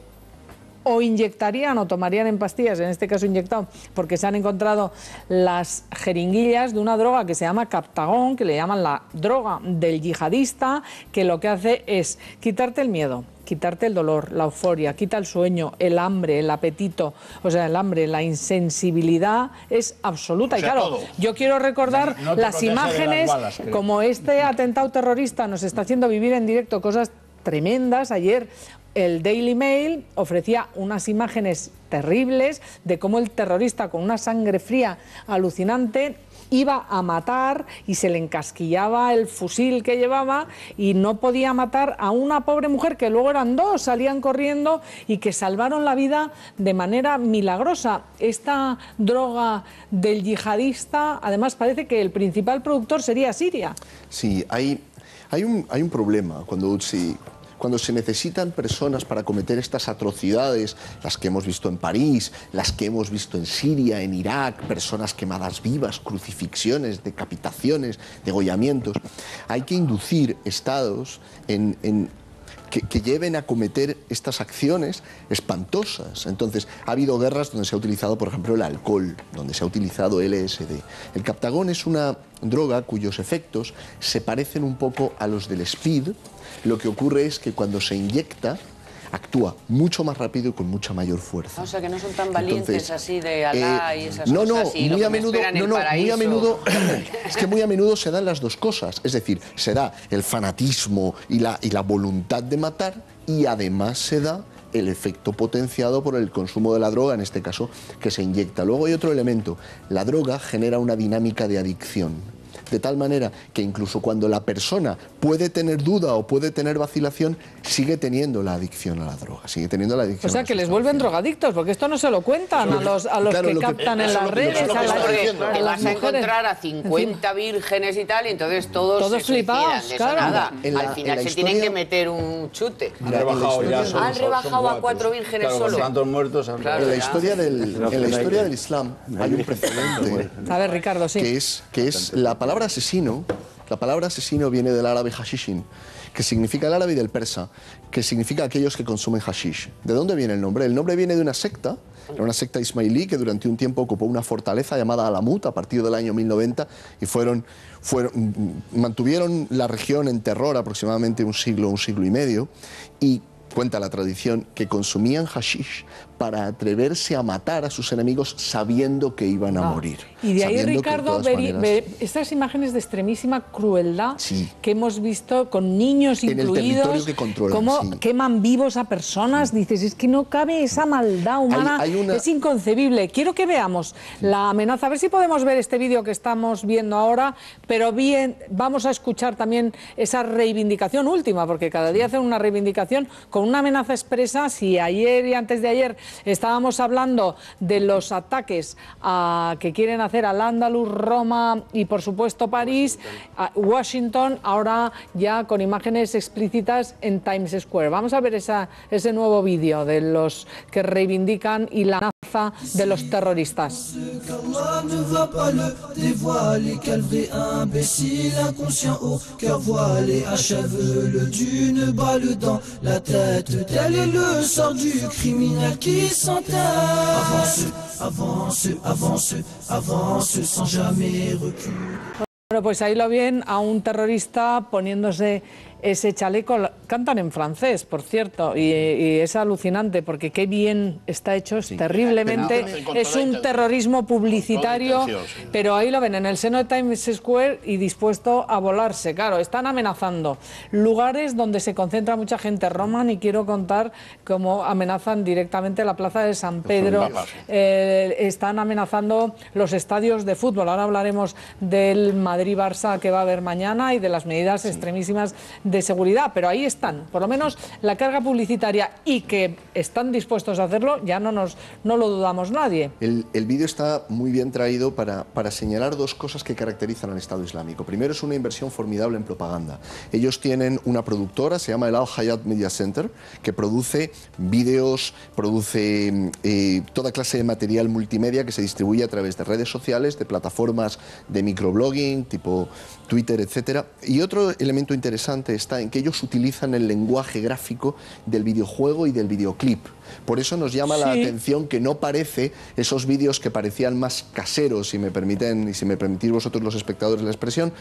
o inyectarían o tomarían en pastillas, en este caso inyectado, porque se han encontrado las jeringuillas de una droga que se llama Captagón, que le llaman la droga del yihadista, que lo que hace es quitarte el miedo, quitarte el dolor, la euforia, quita el sueño, el hambre, el apetito, o sea, el hambre, la insensibilidad es absoluta. y claro, yo quiero recordar las imágenes como este atentado terrorista nos está haciendo vivir en directo cosas tremendas. Ayer el Daily Mail ofrecía unas imágenes terribles de cómo el terrorista con una sangre fría alucinante iba a matar y se le encasquillaba el fusil que llevaba y no podía matar a una pobre mujer que luego eran dos, salían corriendo y que salvaron la vida de manera milagrosa. Esta droga del yihadista, además parece que el principal productor sería Siria. Sí, hay, hay, un, hay un problema cuando si cuando se necesitan personas para cometer estas atrocidades, las que hemos visto en París, las que hemos visto en Siria, en Irak, personas quemadas vivas, crucifixiones, decapitaciones, degollamientos, hay que inducir estados en, que, lleven a cometer estas acciones espantosas. Entonces, ha habido guerras donde se ha utilizado, por ejemplo, el alcohol, donde se ha utilizado LSD. El captagón es una droga cuyos efectos se parecen un poco a los del speed. Lo que ocurre es que cuando se inyecta, actúa mucho más rápido y con mucha mayor fuerza. O sea, que no son tan valientes así de Alá y esas no, cosas. No, muy a menudo, no, no, muy a menudo, (laughs) es que muy a menudo se dan las dos cosas. Es decir, se da el fanatismo y la, y la voluntad de matar y además se da el efecto potenciado por el consumo de la droga, en este caso, que se inyecta. Luego hay otro elemento. La droga genera una dinámica de adicción. De tal manera que incluso cuando la persona puede tener duda o puede tener vacilación, sigue teniendo la adicción a la droga, sigue teniendo la adicción. O sea, a que les vuelven drogadictos, porque esto no se lo cuentan a los, a los Claro, que lo que- captan en las lo que- redes, lo que a las, te vas a encontrar a 50 vírgenes y tal, y entonces todos Todos se suicidan, flipados, de claro. nada. En la- Al en final se historia- tienen que meter un chute. Han rebajado ya. son- Han son rebajado a cuatro. vírgenes Claro, solo. tantos muertos han Claro, En la historia del, en la historia del Islam hay un precedente A ver, Ricardo, sí. que es, que es la palabra asesino. La palabra asesino viene del árabe hashishin, que significa el árabe y del persa, que significa aquellos que consumen hashish. ¿De dónde viene el nombre? El nombre viene de una secta, era una secta ismailí que durante un tiempo ocupó una fortaleza llamada Alamut a partir del año 1090 y fueron, fueron, mm, mantuvieron la región en terror aproximadamente un siglo, un siglo y medio y cuenta la tradición que consumían hashish para atreverse a matar a sus enemigos sabiendo que iban a Ah. morir. Y de ahí, Ricardo, todas veri- maneras- ve- estas imágenes de extremísima crueldad Sí. que hemos visto con niños En incluidos, que controlan, cómo sí. queman vivos a personas, dices, es que no cabe esa maldad humana, hay una- es inconcebible. Quiero que veamos la amenaza, a ver si podemos ver este vídeo que estamos viendo ahora, pero bien, vamos a escuchar también esa reivindicación última, porque cada día hacen una reivindicación con una amenaza expresa. Si ayer y antes de ayer estábamos hablando de los ataques a- que quieren hacer al Andalus, Roma y por supuesto París, a Washington, ahora ya con imágenes explícitas en Times Square. Vamos a ver esa- ese nuevo vídeo de los que reivindican y la de los terroristas. Bueno, pues ahí lo ven a un terrorista poniéndose ese chaleco. Cantan en francés, por cierto, y, y es alucinante porque qué bien está hecho, es terriblemente. Es un terrorismo publicitario, pero ahí lo ven en el seno de Times Square y dispuesto a volarse. Claro, están amenazando lugares donde se concentra mucha gente. Roma, ni quiero contar cómo amenazan directamente la plaza de San Pedro. Eh, están amenazando los estadios de fútbol. Ahora hablaremos del Madrid-Barça que va a haber mañana y de las medidas extremísimas de seguridad, pero ahí están. Por lo menos la carga publicitaria y que están dispuestos a hacerlo, ya no, nos, no lo dudamos nadie. El, el vídeo está muy bien traído para, para señalar dos cosas que caracterizan al Estado Islámico. Primero es una inversión formidable en propaganda. Ellos tienen una productora, se llama el Al Hayat Media Center, que produce vídeos, produce eh, toda clase de material multimedia que se distribuye a través de redes sociales, de plataformas de microblogging, tipo Twitter, etcétera. Y otro elemento interesante está en que ellos utilizan el lenguaje gráfico del videojuego y del videoclip. Por eso nos llama la atención que no parece esos vídeos que parecían más caseros, si me permiten y si me permitís vosotros los espectadores la expresión,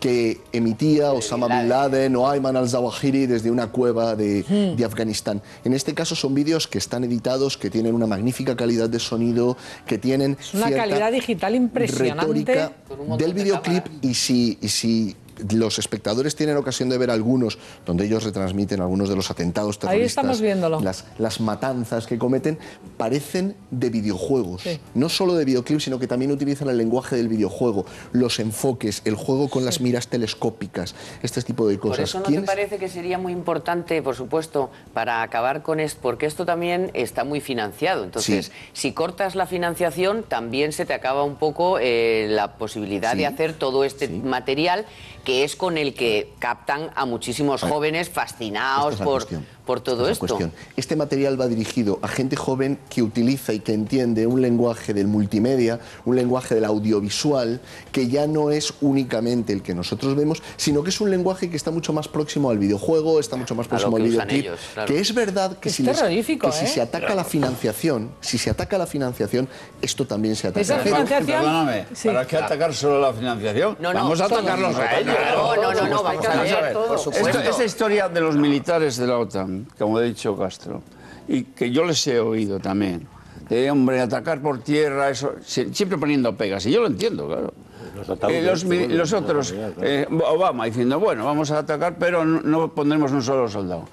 que emitía Osama Bin Laden o Ayman al-Zawahiri desde una cueva de, Hmm. de Afganistán. En este caso son vídeos que están editados, que tienen una magnífica calidad de sonido, que tienen Es una cierta calidad digital impresionante. retórica del videoclip y si, y si los espectadores tienen ocasión de ver algunos donde ellos retransmiten algunos de los atentados Ahí terroristas, estamos viéndolo. Las, las matanzas que cometen, parecen de videojuegos. Sí. No solo de videoclips, sino que también utilizan el lenguaje del videojuego, los enfoques, el juego con las miras telescópicas, este tipo de Por cosas. eso no ¿Quién te parece que sería muy importante, por supuesto, para acabar con esto, porque esto también está muy financiado. Entonces, Sí. si cortas la financiación, también se te acaba un poco eh, la posibilidad Sí. de hacer todo este material que es con el que captan a muchísimos jóvenes fascinados por. Por todo esto. cuestión. Este material va dirigido a gente joven que utiliza y que entiende un lenguaje del multimedia, un lenguaje del audiovisual, que ya no es únicamente el que nosotros vemos, sino que es un lenguaje que está mucho más próximo al videojuego, está mucho más próximo al videoclip. ellos, claro. Que es verdad que, Es si, les- que si ¿eh? se ataca la financiación, si se ataca la financiación, esto también se ataca. Esa financiación- Perdóname, Sí. ¿para qué atacar solo la financiación? No, no, vamos a atacarlos a ellos. No, no, no, no, vamos a Vamos ver, por supuesto. Esto- esta historia de los militares de la OTAN, como ha dicho Castro, y que yo les he oído también, de hombre, atacar por tierra, eso, si- siempre poniendo pegas, y yo lo entiendo, claro. Los Eh, otros, eh, Obama diciendo, bueno, vamos a atacar, pero no, no pondremos un solo soldado.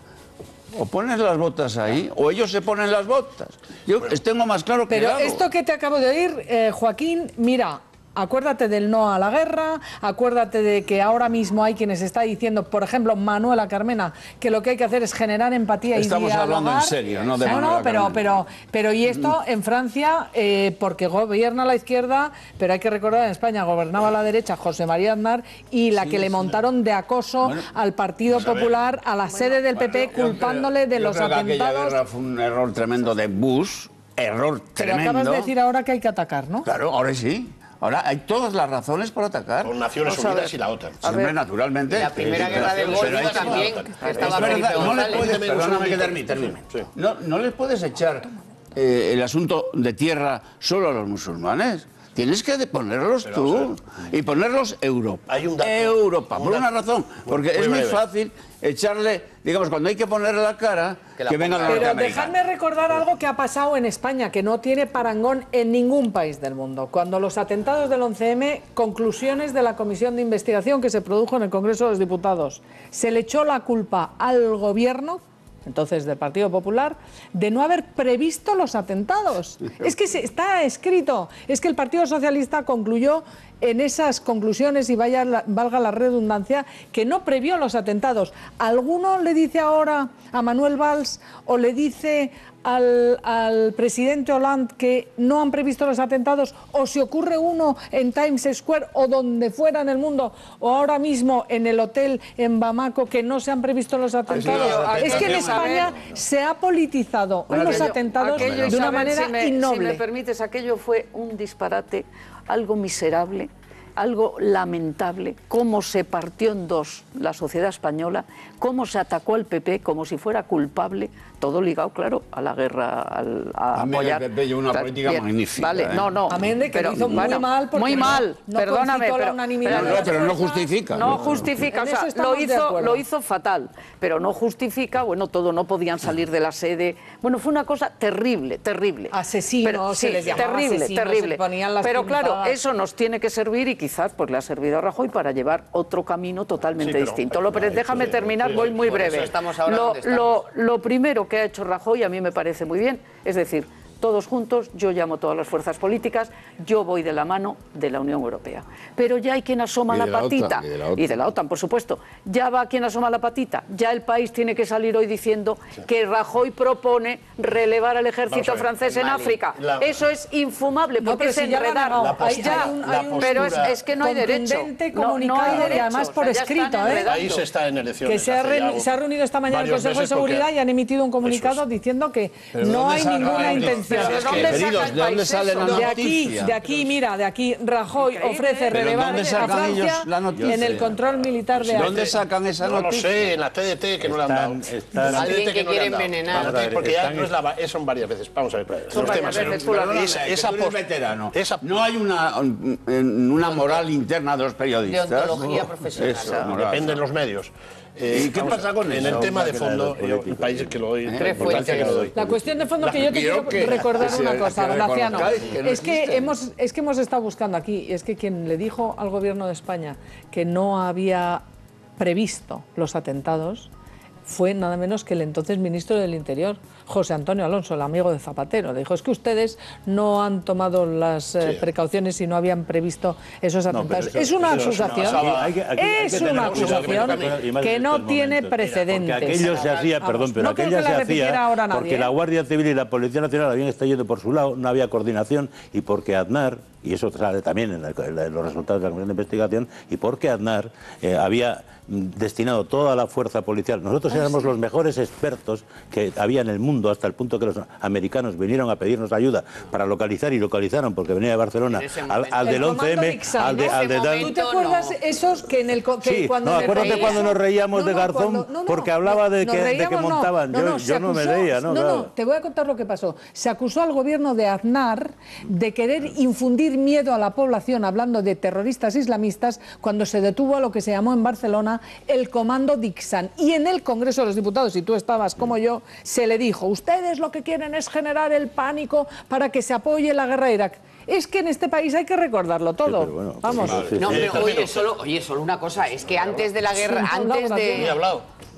O pones las botas ahí, o ellos se ponen las botas. Yo les tengo más claro que Pero esto que te acabo de oír, eh, Joaquín, mira, Acuérdate del no a la guerra, acuérdate de que ahora mismo hay quienes está diciendo, por ejemplo, Manuela Carmena, que lo que hay que hacer es generar empatía y Estamos hablando en serio, no de No, Manuela no, pero, Carmena. pero, pero y esto en Francia, eh, porque gobierna la izquierda, pero hay que recordar en España gobernaba la derecha José María Aznar y la que le montaron de acoso al Partido a ver. Popular, a la sede del PP, culpándole de los creo que atentados. guerra fue un error tremendo de Bush, error Pero tremendo. acabas de decir ahora que hay que atacar, ¿no? Claro, ahora sí. Ahora hay todas las razones para atacar. Con Naciones Vamos Unidas y la OTAN. Siempre, naturalmente. La primera Sí, guerra del Golfo que- también, que Es estaba verdad, Felipe no le González. puedes, perdóname que termine, termine. No, no les puedes echar eh, el asunto de tierra solo a los musulmanes. Tienes que ponerlos tú y ponerlos Europa. Europa, por una razón. Porque muy es muy breve. fácil echarle, digamos, cuando hay que ponerle la cara, que, vengan los Pero dejadme recordar algo que ha pasado en España, que no tiene parangón en ningún país del mundo. Cuando los atentados del 11M, conclusiones de la comisión de investigación que se produjo en el Congreso de los Diputados, se le echó la culpa al gobierno entonces del Partido Popular, de no haber previsto los atentados. Es que se- está escrito, es que el Partido Socialista concluyó en esas conclusiones, y vaya la- valga la redundancia, que no previó los atentados. ¿Alguno le dice ahora a Manuel Valls o le dice al, al presidente Hollande que no han previsto los atentados o si ocurre uno en Times Square o donde fuera en el mundo o ahora mismo en el hotel en Bamako que no se han previsto los atentados? es que en España se ha politizado los Aquello- atentados aquello, de una manera si me, innoble. Si me permites, aquello fue un disparate, algo miserable, algo lamentable, cómo se partió en dos la sociedad española, cómo se atacó al PP como si fuera culpable, todo ligado, claro, a la guerra, al, a También apoyar. el PP lleva una Tal- política bien, magnífica, Vale, ¿eh? no, no. Amén de que lo hizo muy bueno, mal porque muy no- mal, no perdóname. pero- unanimidad pero- las pero no justifica. no justifica, o sea, lo hizo, lo hizo fatal, pero no justifica, bueno, todo, no podían salir de la sede. Bueno, fue una cosa terrible, terrible. Asesinos, Pero, se sí, les llamaba terrible, asesinos, terrible. se ponían las pero claro, eso nos tiene que servir y quizás pues le ha servido a Rajoy para llevar otro camino totalmente Sí, pero- distinto. Lo, pero déjame terminar, voy muy breve. estamos ahora Lo, donde estamos. lo- lo primero que ha hecho Rajoy a mí me parece muy bien, es decir, todos juntos, yo llamo a todas las fuerzas políticas, yo voy de la mano de la Unión Europea. Pero ya hay quien asoma la patita, OTAN, y de la OTAN. y de la OTAN, por supuesto. Ya va quien asoma la patita, ya el país tiene que salir hoy diciendo que Rajoy propone relevar al ejército francés en Mali. África. La- Eso es infumable, No, porque pero es si enredar. negado. La Hay- postura- hay un- la hay un Pero es, es que no hay derecho. No- no hay derecho, además o sea, por ya están escrito, ¿eh? El país está en elecciones. Que se ha, re- se ha reunido esta mañana el Consejo de meses porque- Seguridad y han emitido un comunicado es. diciendo que Pero ¿de no hay ninguna Pero. ¿de dónde saca el ¿de dónde sale eso? la De aquí, noticia? de aquí, mira, de aquí Rajoy Increíble. ofrece ¿Pero relevar dónde a sacan Francia ellos la noticia? en el control militar de ¿Dónde sacan esa No lo noticia? sé, en la TDT que no le han dado. Están- están- La Alguien TDT que quiere envenenar. Porque ya no es la... va- Son varias veces. Vamos a ver. Son los temas, ¿eh? Esa- veterano. esa- No hay una, moral interna de los periodistas. Deontología profesional. Eso, Claro. moral. Depende de los medios. Eh, ¿Y qué vamos pasa con En eso? el tema de fondo, yo, el país que lo doy, la importancia que lo doy. La cuestión de fondo que yo te Quiero que- recordar que una cosa, Graciano, reconozcáis que no es que hemos es que hemos estado buscando aquí, y es que quien le dijo al gobierno de España que no había previsto los atentados fue nada menos que el entonces ministro del Interior, José Antonio Alonso, el amigo de Zapatero. Le dijo, es que ustedes no han tomado las eh, precauciones y no habían previsto esos atentados. es una eso es una- acusación, es una acusación que no tiene precedentes. Porque aquello se hacía, Vamos, perdón, pero no aquello se hacía ahora nadie, porque ¿eh? la Guardia Civil y la Policía Nacional habían estado yendo por su lado, no había coordinación y porque Aznar, y eso sale también en, la- los resultados de la Comisión de Investigación, y porque Aznar eh, había destinado toda la fuerza policial. Nosotros éramos los mejores expertos que había en el mundo hasta el punto que los americanos vinieron a pedirnos ayuda para localizar y localizaron porque venía de Barcelona al, del El comando 11M, Dixon, al de, al de ¿Tú te acuerdas no. esos que en el que Sí, cuando no, acuérdate reía- cuando nos reíamos No, de no, Garzón cuando- no, no, porque hablaba de que, de que reíamos, no. montaban. No, yo no, me reía, ¿no? No, Claro. no, te voy a contar lo que pasó. Se acusó al gobierno de Aznar de querer infundir miedo a la población hablando de terroristas islamistas cuando se detuvo a lo que se llamó en Barcelona el comando Dixon. Y en el Congreso de los Diputados, y tú estabas como yo, se le dijo, ustedes lo que quieren es generar el pánico para que se apoye la guerra de Irak. Es que en este país hay que recordarlo todo. pero bueno, Vamos. pues, sí, No, pero oye, solo, oye, solo una cosa, es que antes de la guerra, antes no, de...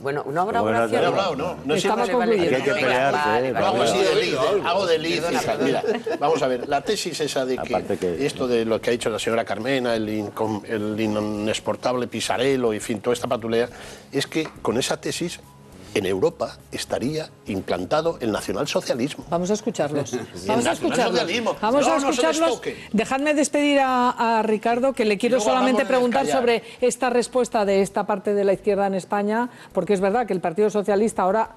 Hablado. Bueno, no habrá Bueno, oración. no, no, no, no siempre- concluyendo. Hay que pelearse, vale, eh, vale. Hago así de ¿eh? hago de. Mira, vamos a ver, la tesis esa de que, esto de lo que ha dicho la señora Carmena, el, incom- el inexportable pisarelo, en fin, toda esta patulea, es que con esa tesis en Europa estaría implantado el nacionalsocialismo. Vamos a escucharlos. (laughs) Vamos a escucharlos. Vamos No, a escucharlos. Dejadme despedir a, a Ricardo, que le quiero Luego solamente preguntar sobre esta respuesta de esta parte de la izquierda en España, porque es verdad que el Partido Socialista ahora,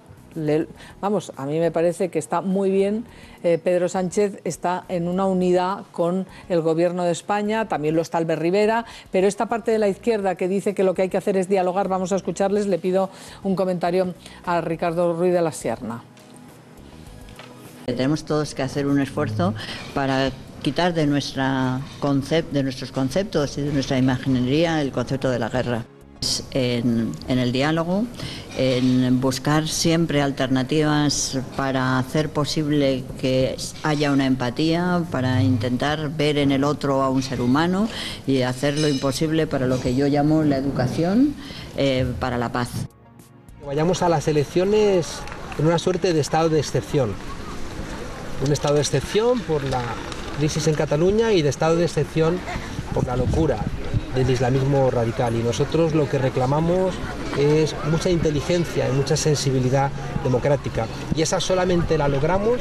vamos, a mí me parece que está muy bien. eh, Pedro Sánchez está en una unidad con el Gobierno de España, también lo está Albert Rivera, pero esta parte de la izquierda que dice que lo que hay que hacer es dialogar, vamos a escucharles. Le pido un comentario a Ricardo Ruiz de la Sierna. Tenemos todos que hacer un esfuerzo para quitar de, nuestra de nuestros conceptos y de nuestra imaginería el concepto de la guerra. En, el diálogo, en buscar siempre alternativas para hacer posible que haya una empatía, para intentar ver en el otro a un ser humano y hacer lo imposible para lo que yo llamo la educación eh, para la paz. Vayamos a las elecciones en una suerte de estado de excepción. Un estado de excepción por la crisis en Cataluña y de estado de excepción por la locura del islamismo radical. Y nosotros lo que reclamamos es mucha inteligencia y mucha sensibilidad democrática. Y esa solamente la logramos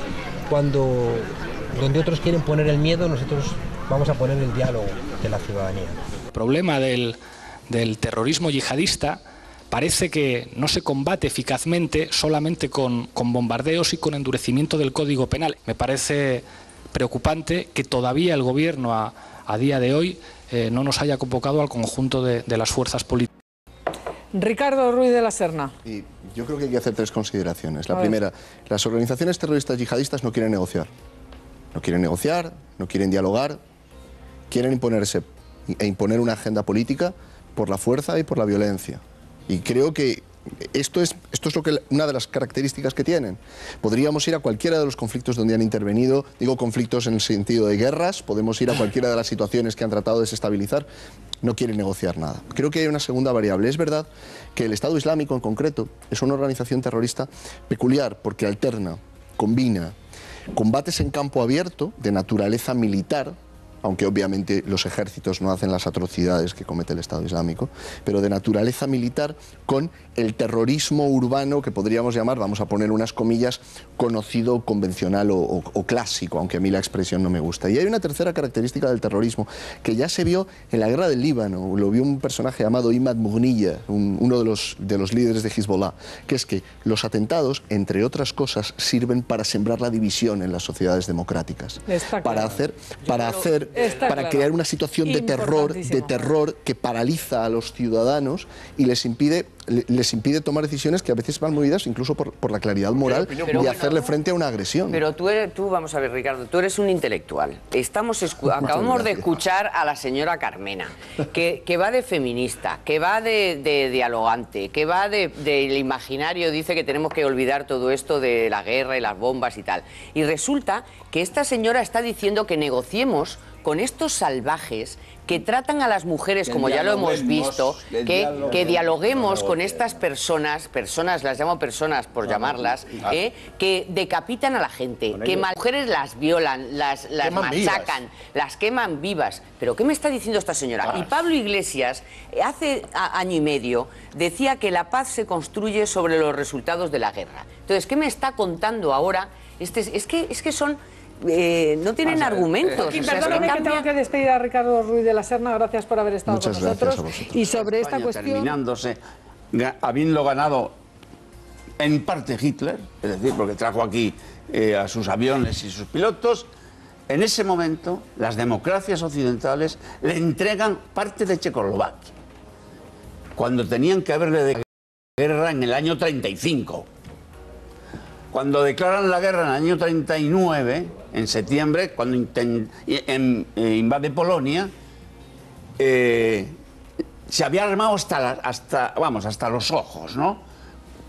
cuando donde otros quieren poner el miedo, nosotros vamos a poner el diálogo de la ciudadanía. El problema del, del terrorismo yihadista parece que no se combate eficazmente solamente con, con bombardeos y con endurecimiento del Código Penal. Me parece preocupante que todavía el Gobierno a, a día de hoy eh, no nos haya convocado al conjunto de, de las fuerzas políticas. Ricardo Ruiz de la Serna. Y yo creo que hay que hacer tres consideraciones. La primera, las organizaciones terroristas yihadistas no quieren negociar. No quieren negociar, no quieren dialogar, quieren imponerse e imponer una agenda política por la fuerza y por la violencia. Y creo que esto es, esto es lo que, una de las características que tienen. Podríamos ir a cualquiera de los conflictos donde han intervenido, digo conflictos en el sentido de guerras, podemos ir a cualquiera de las situaciones que han tratado de desestabilizar, no quieren negociar nada. Creo que hay una segunda variable. Es verdad que el Estado Islámico en concreto es una organización terrorista peculiar porque alterna, combina combates en campo abierto de naturaleza militar, aunque obviamente los ejércitos no hacen las atrocidades que comete el Estado Islámico, pero de naturaleza militar con el terrorismo urbano que podríamos llamar, vamos a poner unas comillas, conocido, convencional o, o- o clásico, aunque a mí la expresión no me gusta. Y hay una tercera característica del terrorismo que ya se vio en la guerra del Líbano, lo vio un personaje llamado Imad Mughniya, un- uno de los, de los líderes de Hezbollah, que es que los atentados, entre otras cosas, sirven para sembrar la división en las sociedades democráticas. Para hacer para hacer Está para claro. crear una situación de terror de terror que paraliza a los ciudadanos y les impide le- les impide tomar decisiones que a veces van movidas incluso por, por la claridad moral Pero de bueno, hacerle frente a una agresión. Pero tú, eres, tú, vamos a ver, Ricardo, tú eres un intelectual. Estamos escu- acabamos de escuchar a la señora Carmena, que, que va de feminista, que va de, de dialogante, que va de- del imaginario, dice que tenemos que olvidar todo esto de la guerra y las bombas y tal. Y resulta que esta señora está diciendo que negociemos con estos salvajes que tratan a las mujeres, como ya lo hemos visto, que que, que dialoguemos. con estas personas, personas, las llamo personas por llamarlas. ¿eh? que decapitan a la gente, que ellos. mujeres las violan, las, las Queman machacan, las queman vivas. ¿Pero qué me está diciendo esta señora? Y Pablo Iglesias, eh, hace año y medio, decía que la paz se construye sobre los resultados de la guerra. Entonces, ¿qué me está contando ahora? Este, es- es, que, es que son... eh, no tienen Vamos a ver, argumentos. Joaquín, o sea, que perdóname que tengo que despedir a Ricardo Ruiz de la Serna. Gracias por haber estado Muchas con nosotros. vosotros. Y sobre esta España cuestión. Terminándose, habiendo ganado en parte Hitler, es decir, porque trajo aquí eh, a sus aviones y sus pilotos, en ese momento las democracias occidentales le entregan parte de Checoslovaquia, cuando tenían que haberle de guerra en el año 35. Cuando declaran la guerra en el año 39, en septiembre, cuando eh, invade Polonia, eh, se había armado hasta, hasta, vamos, hasta los ojos, ¿no?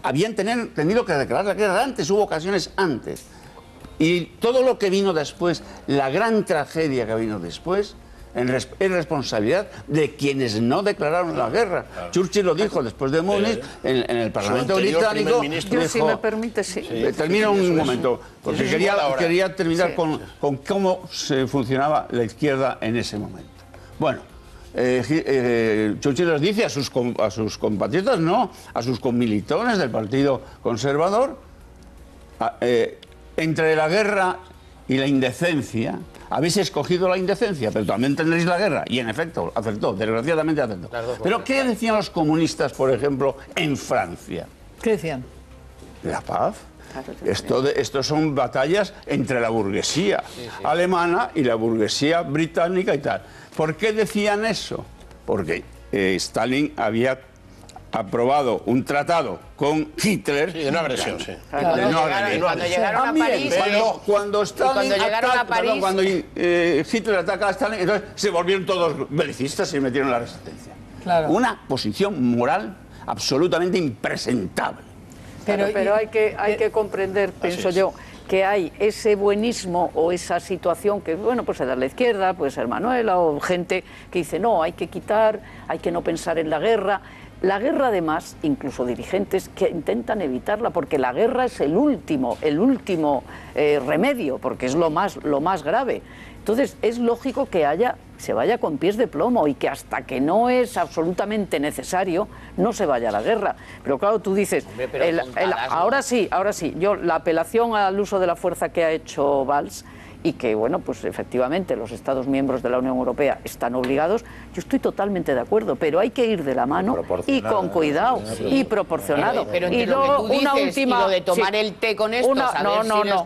Habían tenido que declarar la guerra antes, hubo ocasiones antes. Y todo lo que vino después, la gran tragedia que vino después, es responsabilidad de quienes no declararon la guerra. Churchill lo dijo después de Múnich en, el Parlamento británico. Yo, si me permite, sí. Termino un momento, porque quería, quería terminar con, con cómo se funcionaba la izquierda en ese momento. Bueno, eh, eh, Churchill les dice a sus, a sus compatriotas, no, a sus comilitones del Partido Conservador, eh, entre la guerra y la indecencia, habéis escogido la indecencia, pero también tendréis la guerra. Y en efecto, acertó, desgraciadamente acertó. Pero ¿qué decían los comunistas, por ejemplo, en Francia? ¿Qué decían? La paz. Esto, de, esto son batallas entre la burguesía alemana y la burguesía británica y tal. ¿Por qué decían eso? Porque eh, Stalin había aprobado un tratado con Hitler. Sí, de no agresión, sí. Cuando, llegaron, a París. Cuando, cuando Stalin cuando eh, Hitler ataca a Stalin, entonces se volvieron todos belicistas y metieron la resistencia. Una posición moral absolutamente impresentable. Pero, pero hay, que, hay que comprender, pienso yo, que hay ese buenismo o esa situación que, bueno, pues se da la izquierda, puede ser Manuela o gente que dice, no, hay que quitar, hay que no pensar en la guerra. La guerra, además, incluso dirigentes que intentan evitarla, porque la guerra es el último, el último eh, remedio, porque es lo más, lo más grave. Entonces, es lógico que haya, se vaya con pies de plomo y que hasta que no es absolutamente necesario, no se vaya a la guerra. Pero claro, tú dices, ahora sí, ahora sí, yo la apelación al uso de la fuerza que ha hecho Valls y que, bueno, pues efectivamente los Estados miembros de la Unión Europea están obligados, yo estoy totalmente de acuerdo, pero hay que ir de la mano y con cuidado y proporcionado. Pero, y luego una última... Y lo de tomar el té con esto, una, no, no, no.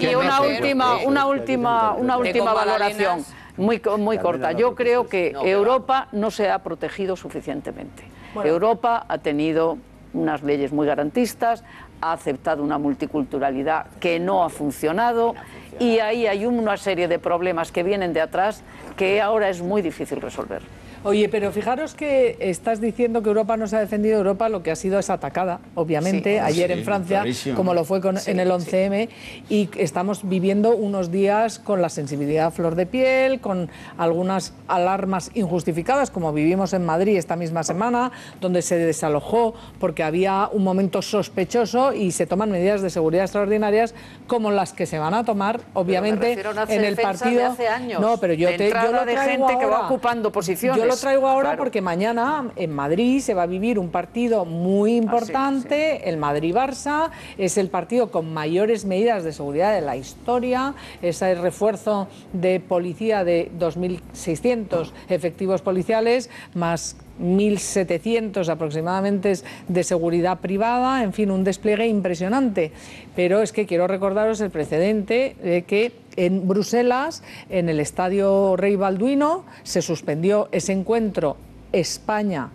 y una última, una última, una última valoración muy, muy corta. Yo creo que Europa no se ha protegido suficientemente. Europa ha tenido unas leyes muy garantistas, ha aceptado una multiculturalidad que no ha funcionado y ahí hay una serie de problemas que vienen de atrás que ahora es muy difícil resolver. Oye, pero fijaros que estás diciendo que Europa no se ha defendido, Europa lo que ha sido es atacada, obviamente, ayer en Francia, como lo fue en el 11M, y estamos viviendo unos días con la sensibilidad a flor de piel, con algunas alarmas injustificadas, como vivimos en Madrid esta misma semana, donde se desalojó porque había un momento sospechoso y se toman medidas de seguridad extraordinarias como las que se van a tomar, obviamente, en el partido. hace años, no, pero yo te yo lo de gente que va ocupando posiciones lo traigo ahora porque mañana en Madrid se va a vivir un partido muy ah, importante, el Madrid-Barça, es el partido con mayores medidas de seguridad de la historia, es el refuerzo de policía de 2.600 efectivos policiales, más 1.700 aproximadamente de seguridad privada, en fin, un despliegue impresionante. Pero es que quiero recordaros el precedente de que en Bruselas, en el Estadio Rey Balduino, se suspendió ese encuentro España.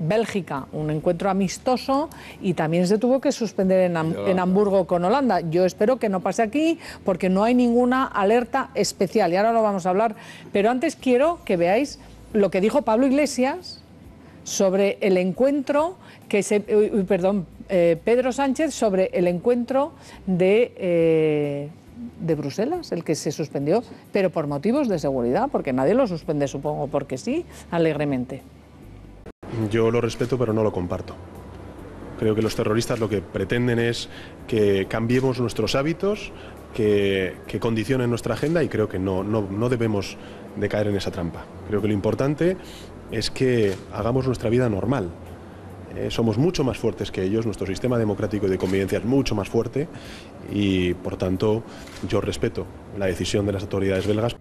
Bélgica, un encuentro amistoso y también se tuvo que suspender en, en, Hamburgo con Holanda. Yo espero que no pase aquí porque no hay ninguna alerta especial y ahora lo vamos a hablar. Pero antes quiero que veáis lo que dijo Pablo Iglesias sobre el encuentro que se, perdón, eh, Pedro Sánchez sobre el encuentro de, eh, de Bruselas, el que se suspendió, pero por motivos de seguridad, porque nadie lo suspende, supongo, porque sí, alegremente. Yo lo respeto, pero no lo comparto. Creo que los terroristas lo que pretenden es que cambiemos nuestros hábitos, que, que condicionen nuestra agenda y creo que no, no, no debemos de caer en esa trampa. Creo que lo importante es que hagamos nuestra vida normal. Eh, somos mucho más fuertes que ellos, nuestro sistema democrático y de convivencia es mucho más fuerte y, por tanto, yo respeto la decisión de las autoridades belgas.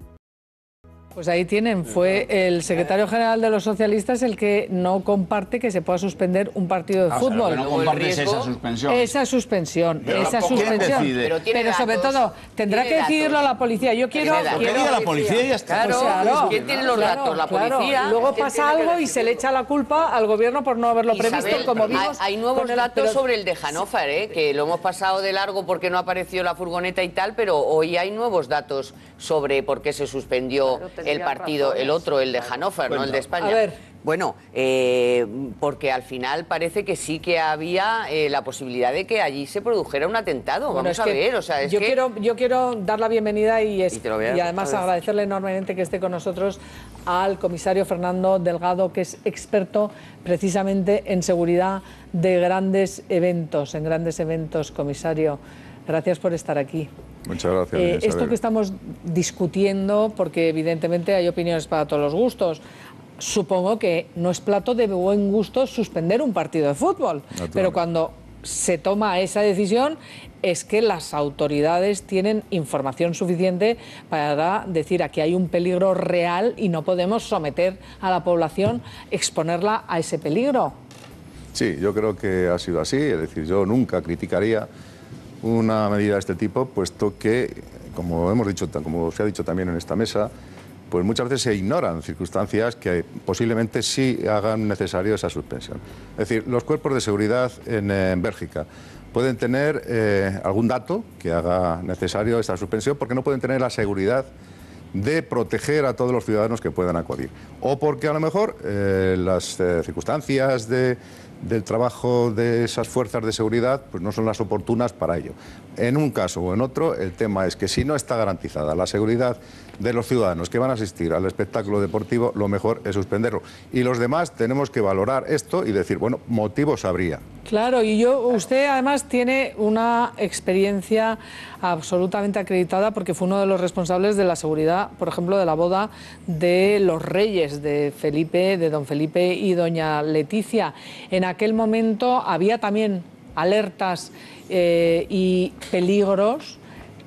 Pues ahí tienen, fue el secretario general de los socialistas el que no comparte que se pueda suspender un partido de ah, fútbol. no compartes esa suspensión. Esa suspensión, esa suspensión. Pero, sobre todo, tendrá que decidirlo la policía. Yo quiero... quiero la policía y ya está. Claro, pues ¿quién tiene los datos? La policía. Luego pasa algo y se le echa la culpa al gobierno por no haberlo previsto, como vimos... Hay, nuevos datos sobre el de Hannover, ¿eh? que lo hemos pasado de largo porque no apareció la furgoneta y tal, pero hoy hay nuevos datos sobre por qué se suspendió el partido, el otro, el de Hannover, no el de España. A ver, Bueno, eh, porque al final parece que sí que había eh, la posibilidad de que allí se produjera un atentado. Bueno, Vamos es a que ver, o sea, es yo que... quiero yo quiero dar la bienvenida y, es- Y te lo voy a- y además agradecerle enormemente que esté con nosotros al comisario Fernando Delgado, que es experto precisamente en seguridad de grandes eventos, en grandes eventos, comisario. Gracias por estar aquí. Muchas gracias. Eh, esto que estamos discutiendo, porque evidentemente hay opiniones para todos los gustos, supongo que no es plato de buen gusto suspender un partido de fútbol, pero cuando se toma esa decisión es que las autoridades tienen información suficiente para decir aquí hay un peligro real y no podemos someter a la población, exponerla a ese peligro. Sí, yo creo que ha sido así. Es decir, yo nunca criticaría una medida de este tipo, puesto que, como hemos dicho, como se ha dicho también en esta mesa, pues muchas veces se ignoran circunstancias que posiblemente sí hagan necesario esa suspensión. Es decir, los cuerpos de seguridad en, Bélgica pueden tener eh, algún dato que haga necesario esta suspensión porque no pueden tener la seguridad de proteger a todos los ciudadanos que puedan acudir. O porque a lo mejor eh, las eh, circunstancias de- del trabajo de esas fuerzas de seguridad pues no son las oportunas para ello. En un caso o en otro, el tema es que si no está garantizada la seguridad de los ciudadanos que van a asistir al espectáculo deportivo, lo mejor es suspenderlo. Y los demás tenemos que valorar esto y decir, bueno, motivos habría. Claro, y yo, usted además tiene una experiencia absolutamente acreditada porque fue uno de los responsables de la seguridad, por ejemplo, de la boda de los reyes, de Felipe, de don Felipe y doña Leticia. En aquel momento había también alertas eh, y peligros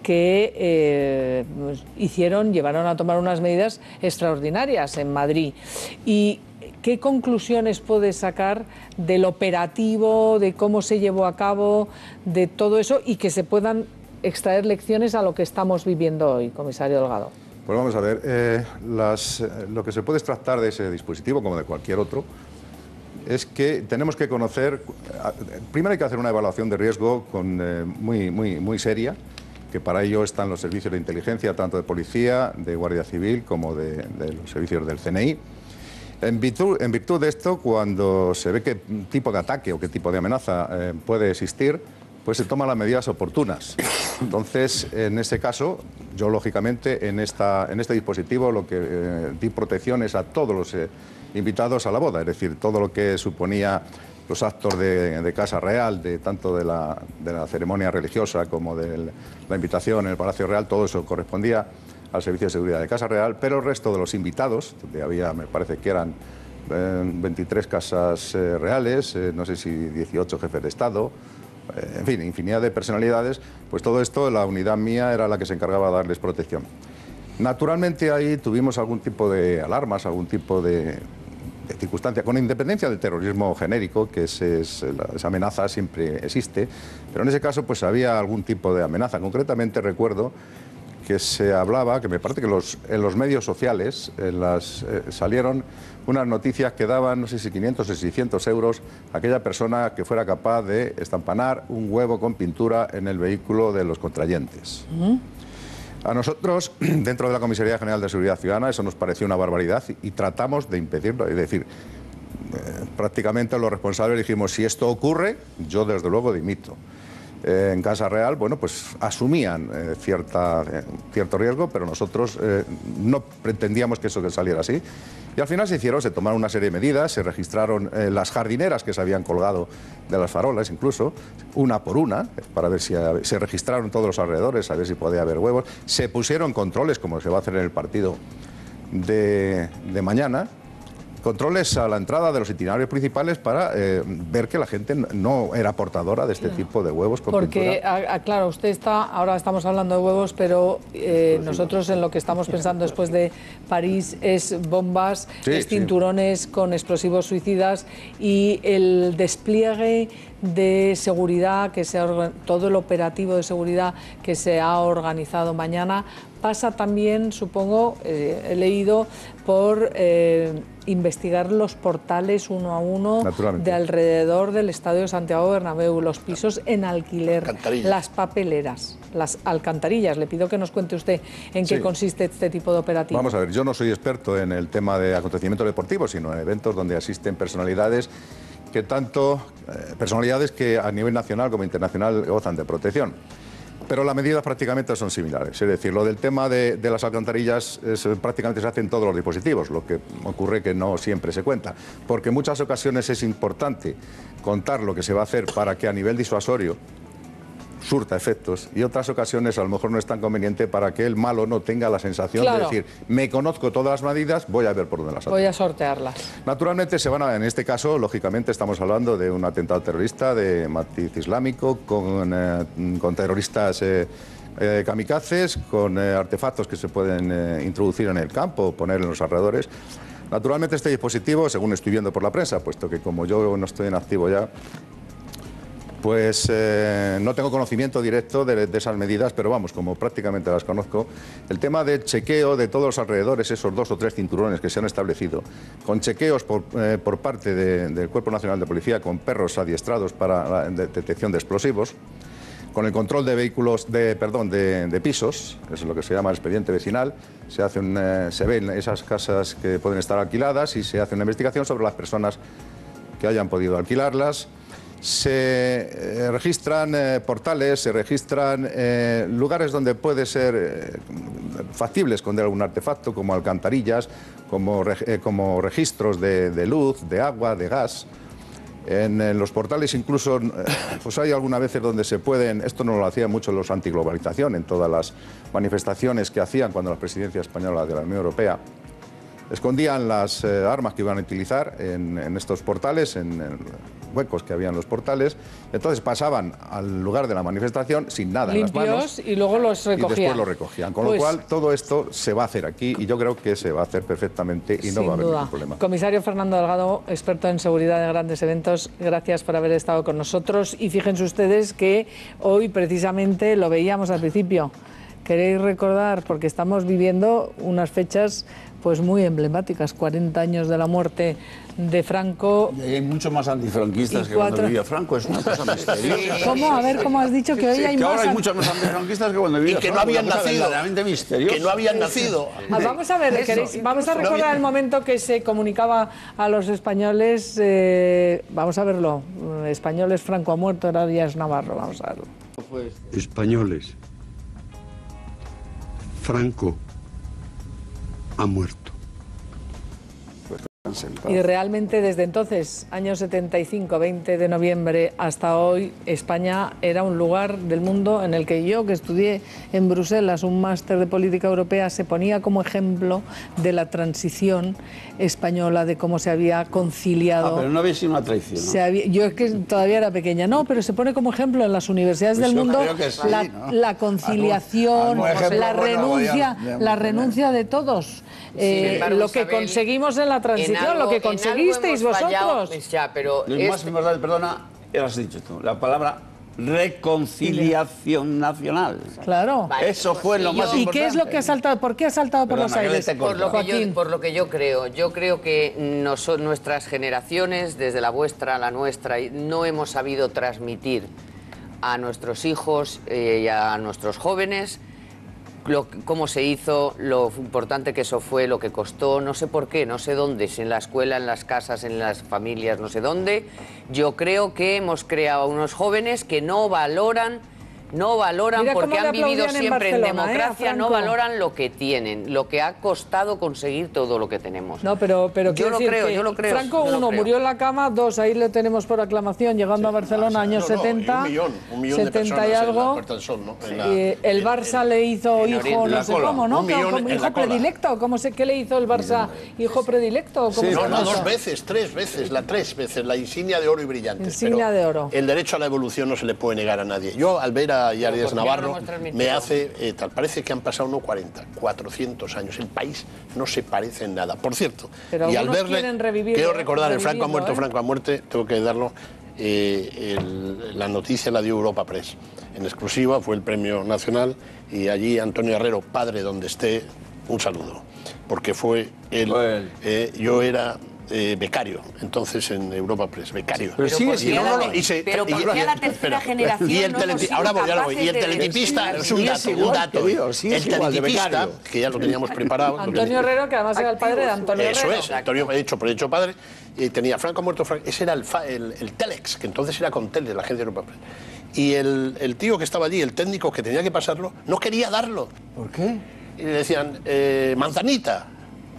que eh, pues, hicieron, llevaron a tomar unas medidas extraordinarias en Madrid. ¿Y qué conclusiones puede sacar del operativo, de cómo se llevó a cabo, de todo eso y que se puedan extraer lecciones a lo que estamos viviendo hoy, comisario Delgado? Pues vamos a ver, eh, eh, lo que se puede extractar de ese dispositivo, como de cualquier otro, es que tenemos que conocer, primero hay que hacer una evaluación de riesgo muy, muy, muy seria, que para ello están los servicios de inteligencia, tanto de policía, de Guardia Civil, como de, los servicios del CNI. En virtud, en virtud de esto, cuando se ve qué tipo de ataque o qué tipo de amenaza eh, puede existir, pues se toman las medidas oportunas. Entonces, en ese caso, yo lógicamente en, esta, en este dispositivo lo que eh, di protección es a todos los eh, invitados a la boda, es decir, todo lo que suponía los actos de, Casa Real, de tanto de la, de la ceremonia religiosa como de la invitación en el Palacio Real, todo eso correspondía al Servicio de Seguridad de Casa Real, pero el resto de los invitados, donde había, me parece que eran eh, 23 casas eh, reales, eh, no sé si 18 jefes de Estado, eh, en fin, infinidad de personalidades, pues todo esto, la unidad mía era la que se encargaba de darles protección. Naturalmente ahí tuvimos algún tipo de alarmas, algún tipo de circunstancia, con independencia del terrorismo genérico, que es, esa amenaza siempre existe, pero en ese caso pues había algún tipo de amenaza. Concretamente recuerdo que se hablaba, que me parece que los, en los medios sociales en las, eh, salieron unas noticias que daban, no sé si 500 o 600 euros a aquella persona que fuera capaz de estampanar un huevo con pintura en el vehículo de los contrayentes. A nosotros, (clears throat) dentro de la Comisaría General de Seguridad Ciudadana, eso nos pareció una barbaridad y, tratamos de impedirlo. Es decir, eh, prácticamente los responsables dijimos, si esto ocurre, yo desde luego dimito. Eh, en Casa Real, bueno, pues asumían eh, cierta, eh, cierto riesgo, pero nosotros no pretendíamos que eso saliera así. Y al final se hicieron, se tomaron una serie de medidas, se registraron las jardineras que se habían colgado de las farolas, incluso, una por una, para ver si se registraron todos los alrededores, a ver si podía haber huevos. Se pusieron controles, como se va a hacer en el partido de mañana, controles a la entrada de los itinerarios principales para eh, ver que la gente no era portadora de este tipo de huevos con Porque, a- a- claro, usted está, ahora estamos hablando de huevos, pero eh, nosotros en lo que estamos pensando después de París es bombas, Sí, es cinturones con explosivos suicidas y el despliegue de seguridad, que se ha todo el operativo de seguridad que se ha organizado mañana, pasa también, supongo, eh, he leído, por investigar los portales uno a uno de alrededor del Estadio Santiago Bernabéu, los pisos en alquiler, las papeleras, las alcantarillas. Le pido que nos cuente usted en qué Sí. consiste este tipo de operativo. Vamos a ver, yo no soy experto en el tema de acontecimientos deportivos, sino en eventos donde asisten personalidades que tanto, eh, personalidades que a nivel nacional como internacional gozan de protección. Pero las medidas prácticamente son similares. Es decir, lo del tema de, las alcantarillas prácticamente se hace en todos los dispositivos, lo que ocurre que no siempre se cuenta. Porque en muchas ocasiones es importante contar lo que se va a hacer para que a nivel disuasorio surta efectos y otras ocasiones a lo mejor no es tan conveniente para que el malo no tenga la sensación Claro. de decir, me conozco todas las medidas, voy a ver por dónde las. Voy a sortearlas. Naturalmente se van a, en este caso, lógicamente estamos hablando de un atentado terrorista de matiz islámico con, eh, con terroristas eh, eh, kamikazes, con eh, artefactos que se pueden introducir en el campo, poner en los alrededores. Naturalmente este dispositivo, según estoy viendo por la prensa, puesto que como yo no estoy en activo ya, pues eh, no tengo conocimiento directo de, esas medidas, pero vamos, como prácticamente las conozco, el tema del chequeo de todos los alrededores, esos dos o tres cinturones que se han establecido, con chequeos por, eh, parte de- del Cuerpo Nacional de Policía, con perros adiestrados para la de- detección de explosivos, con el control de vehículos, de, perdón, de, pisos, eso es lo que se llama el expediente vecinal, se, hace eh, se ven esas casas que pueden estar alquiladas y se hace una investigación sobre las personas que hayan podido alquilarlas. Se eh, registran eh, portales, se registran eh, lugares donde puede ser eh, factible esconder algún artefacto, como alcantarillas, como, como registros de, luz, de agua, de gas. En, los portales incluso, pues hay algunas veces donde se pueden, esto no lo hacían mucho los antiglobalización, en todas las manifestaciones que hacían cuando la presidencia española de la Unión Europea escondían las armas que iban a utilizar en, en estos portales, en, en huecos que había en los portales. Entonces pasaban al lugar de la manifestación sin nada en las manos Limpios y luego los y recogían. después lo recogían. Con Pues, lo cual, todo esto se va a hacer aquí y yo creo que se va a hacer perfectamente y no va a haber duda. ningún problema. Comisario Fernando Delgado, experto en seguridad de grandes eventos, gracias por haber estado con nosotros. Y fíjense ustedes que hoy precisamente lo veíamos al principio. Queréis recordar, porque estamos viviendo unas fechas pues muy emblemáticas, 40 años de la muerte de Franco. Y hay muchos más antifranquistas Y que cuando cuatro- vivía Franco, es una (laughs) cosa misteriosa. ¿Cómo? A ver, ¿cómo has dicho que hoy Sí, hay que más? ahora hay muchos más antifranquistas que cuando vivía Y que no habían nacido. misteriosa. Que no habían nacido. Ah, vamos a ver. ¿queréis? vamos a recordar el momento que se comunicaba a los españoles. eh, vamos a verlo. Españoles, Franco ha muerto, era Díaz Navarro. Vamos a verlo. Españoles. Franco ha muerto. Y realmente desde entonces, año 75, 20 de noviembre hasta hoy, España era un lugar del mundo en el que yo, que estudié en Bruselas un máster de política europea, se ponía como ejemplo de la transición española, de cómo se había conciliado. Ah, pero no había sido una traición. ¿no? Se había- yo es que todavía era pequeña, no, pero se pone como ejemplo en las universidades Pues del mundo sí, la, ¿no? la conciliación, Algún la renuncia, a- la renuncia de todos. Eh, embargo, lo que Isabel, conseguimos en la transición, En algo- lo que conseguisteis fallado, vosotros. pues ya, pero Lo es- más importante, perdona, lo has dicho tú, la palabra reconciliación nacional. Claro. Eso fue lo más ¿Y importante. qué es lo que ha saltado? ¿Por qué ha saltado por los aires? por lo, que yo, por lo que yo creo. Yo creo que noso- nuestras generaciones, desde la vuestra a la nuestra, y no hemos sabido transmitir a nuestros hijos eh, y a nuestros jóvenes lo- cómo se hizo, lo importante que eso fue, lo que costó, no sé por qué, no sé dónde, si en la escuela, en las casas, en las familias, no sé dónde. Yo creo que hemos creado unos jóvenes que no valoran, no valoran Mira porque le han vivido en siempre en, ¿eh? democracia, no valoran lo que tienen, lo que ha costado conseguir todo lo que tenemos. No, pero, pero yo lo decir creo, que yo lo creo. Franco, uno, creo. murió en la cama, dos, ahí lo tenemos por aclamación, llegando a Barcelona, años No, no, y 70. un millón, un millón 70 de personas y en la algo. Puerta del Sol, ¿no? En la- Eh, el Barça le hizo en hijo, Oriente, en no la sé cola. cómo, ¿no? Un millón Como en hijo la predilecto. ¿Cómo se, ¿Qué le hizo el Barça? ¿Hijo predilecto? ¿Cómo se no, dos veces, tres veces, la tres veces, la insignia de oro y brillante. Insignia de oro. El derecho a la evolución no se le puede negar a nadie. Yo, al ver a Yarides ¿por qué no Navarro, me hace eh, tal. Parece que han pasado no 40, 400 años. El país no se parece en nada. Por cierto, Pero y al verle, quiero recordar, el Franco ha muerto, ¿eh? Franco ha muerto, tengo que darlo. eh, el- la noticia la dio Europa Press. En exclusiva fue el premio nacional y allí Antonio Herrero, padre donde esté, un saludo, porque fue él. eh, yo era eh, becario, entonces en Europa Press, becario. Pero sigue siendo- no, no, no, y se- pero y- ¿por qué a la tercera generación y el teleti- ahora voy, ahora voy. Y el de teletipista, es un dato, un dato. El de teletipista, que ya lo teníamos preparado. Antonio Herrero, que además era el padre de Antonio eso Herrero. es, Antonio hecho por hecho padre. Y tenía Franco muerto, Franco, ese era el, fa- el, el Telex, que entonces era con Tele, la agencia Europa Press. Y el, el tío que estaba allí, el técnico que tenía que pasarlo, no quería darlo. ¿Por qué? Y le decían, eh, manzanita,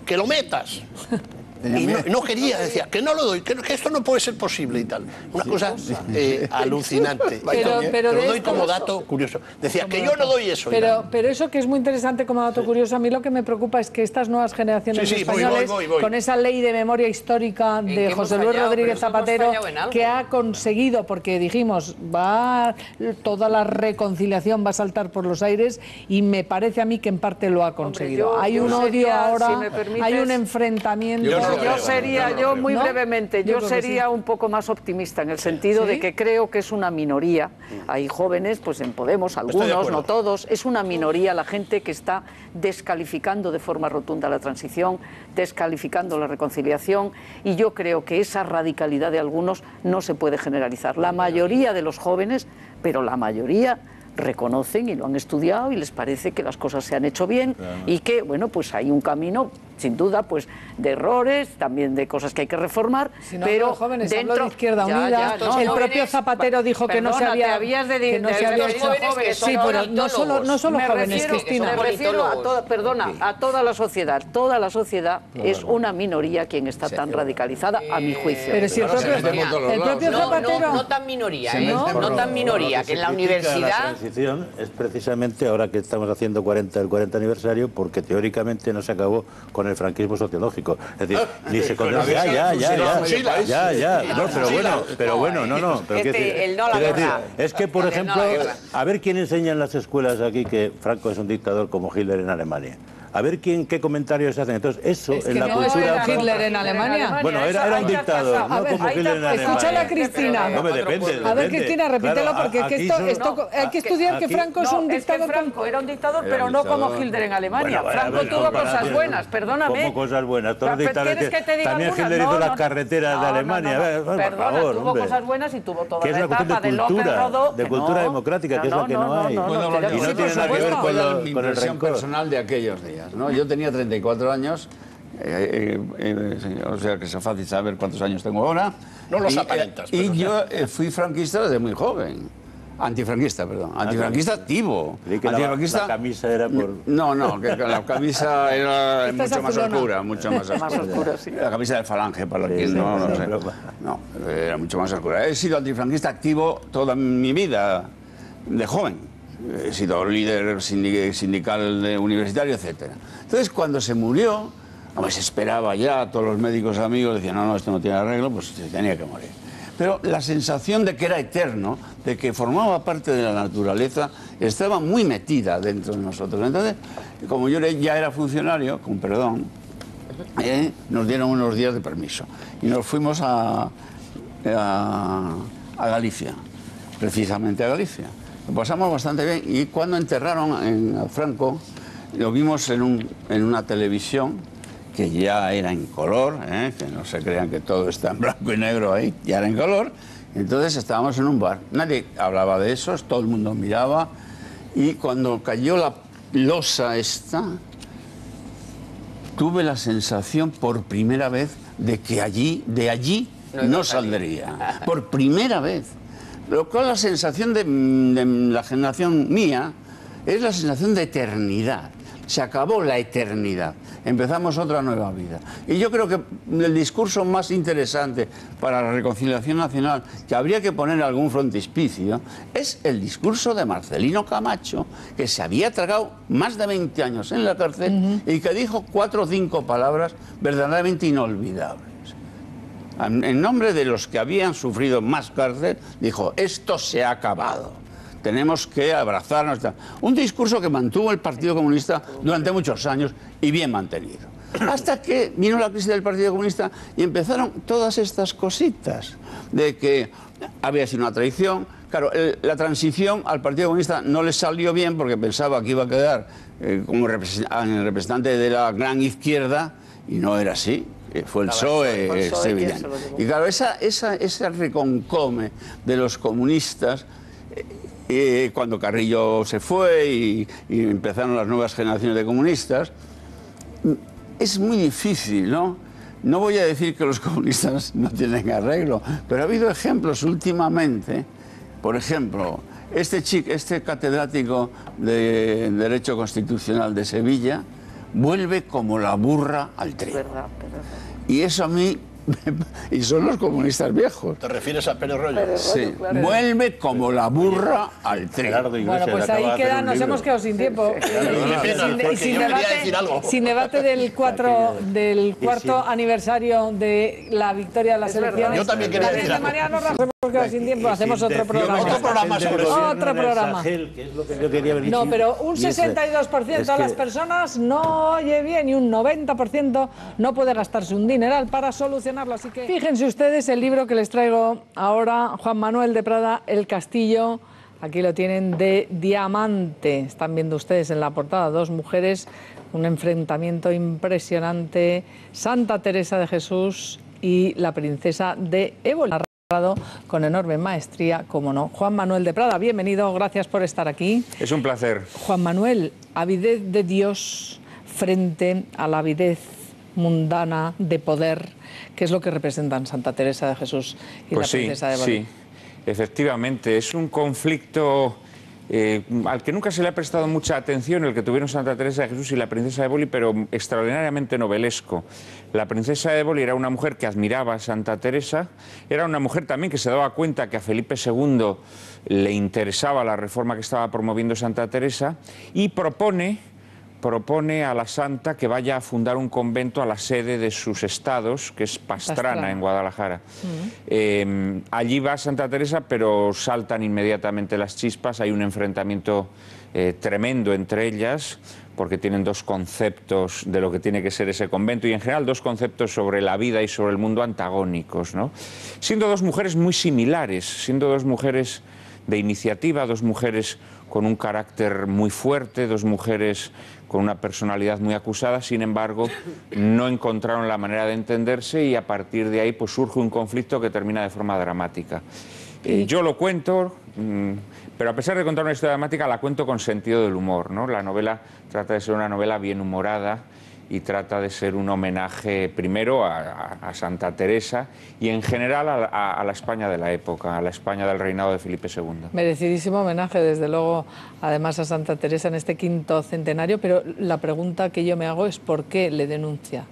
que lo metas. (laughs) Y no, no quería, decía, que no lo doy, que, que esto no puede ser posible y tal. Una cosa eh, alucinante. Pero- pero lo doy como dato curioso. Decía, que yo no doy eso. Pero, pero eso que es muy interesante como dato curioso, a mí lo que me preocupa es que estas nuevas generaciones Sí, sí, voy, españoles, voy, voy, voy. con esa ley de memoria histórica de José Luis fallado? Rodríguez Zapatero, que ha conseguido, porque dijimos, va toda la reconciliación va a saltar por los aires y me parece a mí que en parte lo ha conseguido. yo- hay yo un odio sería, ahora, si me permites, hay un enfrentamiento. Yo, sería, yo muy ¿No? brevemente, Yo sería sí. un poco más optimista en el sentido ¿Sí? de que creo que es una minoría. Hay jóvenes, pues en Podemos, de algunos, no todos, es una minoría la gente que está descalificando de forma rotunda la transición, descalificando la reconciliación y yo creo que esa radicalidad de algunos no se puede generalizar. La mayoría de los jóvenes, pero la mayoría reconocen y lo han estudiado y les parece que las cosas se han hecho bien y que, bueno, pues hay un camino, sin duda, pues de errores, también de cosas que hay que reformar, Si no pero jóvenes, hablo dentro de Izquierda Ya, Unida. ya, no, el no, propio jóvenes, Zapatero dijo que no se había te habías de, que no de- se de había hecho. jóvenes Sí, son pero no solo no solo Me jóvenes, refiero- Cristina. Me refiero a toda, perdona, a toda la sociedad. Toda la sociedad es una minoría quien está tan radicalizada, a mi juicio. Pero si el propio, el propio No, Zapatero no, no tan minoría, ¿eh? No, no tan minoría, que en la critica La universidad... transición es precisamente ahora que estamos haciendo 40, el 40 aniversario porque teóricamente no se acabó con el franquismo sociológico. Es decir, ni se condena. Ya, ya, ya, ya, ya, ya. No, pero bueno, pero bueno, no, no. Pero Este, decir- el no la es que, por El ejemplo, a ver quién enseña en las escuelas aquí que Franco es un dictador como Hitler en Alemania. A ver quién, qué comentarios hacen. Entonces, eso Es que en la no cultura. era Hitler en Alemania. Bueno, era, era un dictador, no ver, como Hitler en Alemania. escúchale a Cristina. No me depende. A ver. Cristina, repítelo Claro, porque es que aquí esto, son- esto hay que estudiar que Franco es un es que dictador. Franco era un dictador, pero no como. Hitler en Alemania. Franco ver, tuvo cosas buenas, perdóname. Como cosas buenas. Todos los Pero dictadores ¿quieres que te diga También? Hitler hizo No, las carreteras no, de Alemania. Perdona, tuvo cosas buenas y tuvo toda la etapa de López Rodó. de cultura democrática, que es la que no, hay. Y no tiene nada que ver con, el impresión rencor. personal de aquellos días. ¿No? Yo tenía 34 años, eh, eh, eh, o sea que es fácil saber cuántos años tengo ahora. No los Y, eh, aparentas, Y pero- yo eh, fui franquista desde muy joven. Antifranquista, perdón. Antifranquista activo. Creí que la, Antifranquista. la camisa era por... No, no, que la (laughs) camisa era mucho más oscura, mucho más oscura. sí. La camisa de falange, para Sí, quien sí, no, no, sé. No, era mucho más oscura. He sido antifranquista activo toda mi vida, de joven. He sido líder sindi- sindical de- universitario, etc. Entonces, cuando se murió, hombre, se esperaba ya, todos los médicos amigos decían, no, no, esto no tiene arreglo, pues se tenía que morir. Pero la sensación de que era eterno, de que formaba parte de la naturaleza, estaba muy metida dentro de nosotros. Entonces, como yo ya era funcionario, con perdón, eh, nos dieron unos días de permiso y nos fuimos a, a, a Galicia, precisamente a Galicia. Lo pasamos bastante bien y cuando enterraron en, a Franco, lo vimos en, un- en una televisión que ya era en color, ¿eh? que no se crean que todo está en blanco y negro ahí, ya era en color. Entonces estábamos en un bar, nadie hablaba de eso, todo el mundo miraba y cuando cayó la losa esta, tuve la sensación por primera vez de que allí, de allí, No no, saldría. Por primera vez. Lo cual la sensación de, de la generación mía es la sensación de eternidad. Se acabó la eternidad. Empezamos otra nueva vida. Y yo creo que el discurso más interesante para la reconciliación nacional, que habría que poner algún frontispicio, es el discurso de Marcelino Camacho, que se había tragado más de 20 años en la cárcel y que dijo cuatro o cinco palabras verdaderamente inolvidables. En nombre de los que habían sufrido más cárcel, dijo, esto se ha acabado. Tenemos que abrazarnos. Un discurso que mantuvo el Partido Comunista durante muchos años y bien mantenido. Hasta que vino la crisis del Partido Comunista y empezaron todas estas cositas de que había sido una traición, Claro, la transición al Partido Comunista no le salió bien porque pensaba que iba a quedar eh, como representante de la gran izquierda y no era así. Eh, Fue el PSOE, fue el eh, PSOE quien sevillano. Y claro, esa, esa, ese reconcome de los comunistas, eh, eh, cuando Carrillo se fue y, y empezaron las nuevas generaciones de comunistas, mm, es muy difícil, ¿no? No voy a decir que los comunistas no tienen arreglo, pero ha habido ejemplos últimamente, por ejemplo, este, chic, este catedrático de Derecho Constitucional de Sevilla vuelve como la burra al trigo. Y eso a mí, (laughs) y son los comunistas viejos. ¿Te refieres a Pérez Rollo? Sí, vuelve como la burra al trigo. Bueno, pues ahí queda, nos hemos quedado sin tiempo. Sin, debate, decir algo. sin debate del, (laughs) cuatro, del cuarto aniversario de la victoria de las elecciones. Yo también quería La decir algo. Quedado sin tiempo, hacemos otro programa. Otro programa sobre eso. Otro programa. que es lo que yo quería venir No, pero un Y es- 62% de las personas no oye bien y un 90% no puede gastarse un dineral para solucionarlo. Así que fíjense ustedes el libro que les traigo ahora, Juan Manuel de Prada, El Castillo. Aquí lo tienen de diamante. Están viendo ustedes en la portada dos mujeres, un enfrentamiento impresionante. Santa Teresa de Jesús y la princesa de Ébola con enorme maestría, como no. Juan Manuel de Prada, bienvenido, gracias por estar aquí. Es un placer. Juan Manuel, avidez de Dios frente a la avidez mundana de poder, que es lo que representan Santa Teresa de Jesús y Pues la sí, princesa de Éboli. sí, efectivamente. Es un conflicto eh, al que nunca se le ha prestado mucha atención, el que tuvieron Santa Teresa de Jesús y la princesa de pero extraordinariamente novelesco. La princesa de era una mujer que admiraba a Santa Teresa, era una mujer también que se daba cuenta que a Felipe II le interesaba la reforma que estaba promoviendo Santa Teresa y propone propone a la santa que vaya a fundar un convento a la sede de sus estados, que es Pastrana, Pastrana. en Guadalajara. Eh, allí va Santa Teresa, pero saltan inmediatamente las chispas, hay un enfrentamiento eh, tremendo entre ellas, porque tienen dos conceptos de lo que tiene que ser ese convento y en general dos conceptos sobre la vida y sobre el mundo antagónicos, ¿no? Siendo dos mujeres muy similares, siendo dos mujeres de iniciativa, dos mujeres con un carácter muy fuerte, dos mujeres con una personalidad muy acusada, sin embargo, no encontraron la manera de entenderse y a partir de ahí pues, surge un conflicto que termina de forma dramática. Eh, yo lo cuento, mm, pero a pesar de contar una historia dramática, la cuento con sentido del humor. ¿no? La novela trata de ser una novela bien humorada y trata de ser un homenaje primero a, a- a Santa Teresa y en general a, a- a la España de la época, a la España del reinado de Felipe II. Merecidísimo homenaje, desde luego, además a Santa Teresa en este quinto centenario, pero la pregunta que yo me hago es ¿por qué le denuncia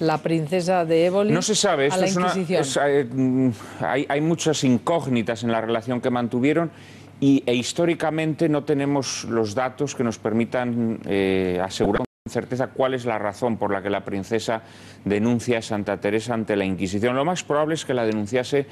la princesa de Éboli No se sabe, a esto la es una- es, eh, mm, hay, hay muchas incógnitas en la relación que mantuvieron y, e históricamente no tenemos los datos que nos permitan eh, asegurar certeza cuál es la razón por la que la princesa denuncia a Santa Teresa ante la Inquisición. Lo más probable es que la denunciase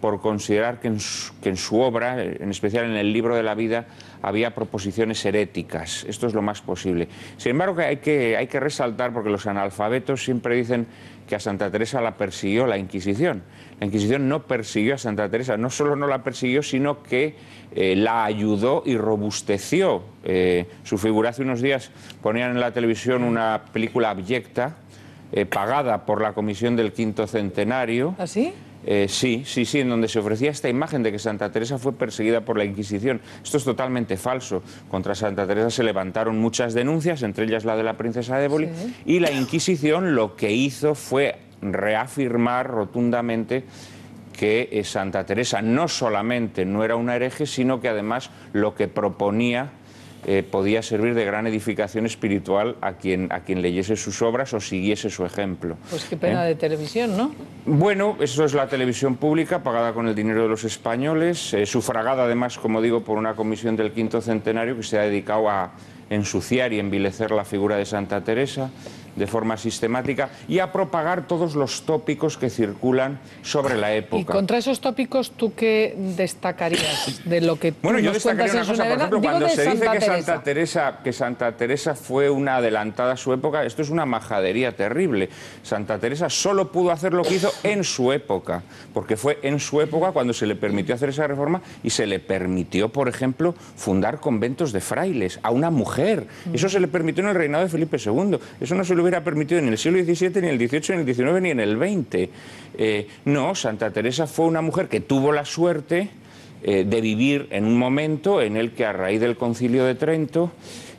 por considerar que en su, que en su obra, en especial en el libro de la vida, había proposiciones heréticas. Esto es lo más posible. Sin embargo, que, hay que resaltar, porque los analfabetos siempre dicen que a Santa Teresa la persiguió la Inquisición. La Inquisición no persiguió a Santa Teresa, no solo no la persiguió, sino que eh, la ayudó y robusteció eh, su figura. Hace unos días ponían en la televisión una película abyecta, eh, pagada por la Comisión del Quinto Centenario. ¿Así? Eh, sí, sí, sí, en donde se ofrecía esta imagen de que Santa Teresa fue perseguida por la Inquisición. Esto es totalmente falso. Contra Santa Teresa se levantaron muchas denuncias, entre ellas la de la princesa de Éboli, y la Inquisición lo que hizo fue reafirmar rotundamente que eh, Santa Teresa no solamente no era una hereje, sino que además lo que proponía eh, podía servir de gran edificación espiritual a quien, a quien leyese sus obras o siguiese su ejemplo. Pues qué pena ¿Eh? de televisión, ¿no? Bueno, eso es la televisión pública pagada con el dinero de los españoles, eh, sufragada además, como digo, por una comisión del quinto centenario que se ha dedicado a ensuciar y envilecer la figura de Santa Teresa. De forma sistemática y a propagar todos los tópicos que circulan sobre la época. Y contra esos tópicos, ¿tú qué destacarías de lo que Bueno, yo destacaría una cosa, por ejemplo, Digo cuando se dice que Teresa. Santa, Teresa, que Santa Teresa fue una adelantada a su época, esto es una majadería terrible. Santa Teresa solo pudo hacer lo que hizo en su época, porque fue en su época cuando se le permitió hacer esa reforma y se le permitió, por ejemplo, fundar conventos de frailes a una mujer. Eso se le permitió en el reinado de Felipe II. Eso no se le hubiera permitido en el siglo XVII, ni en el XVIII, ni en el XIX, ni en el XX. Eh, no, Santa Teresa fue una mujer que tuvo la suerte eh, de vivir en un momento en el que a raíz del concilio de Trento,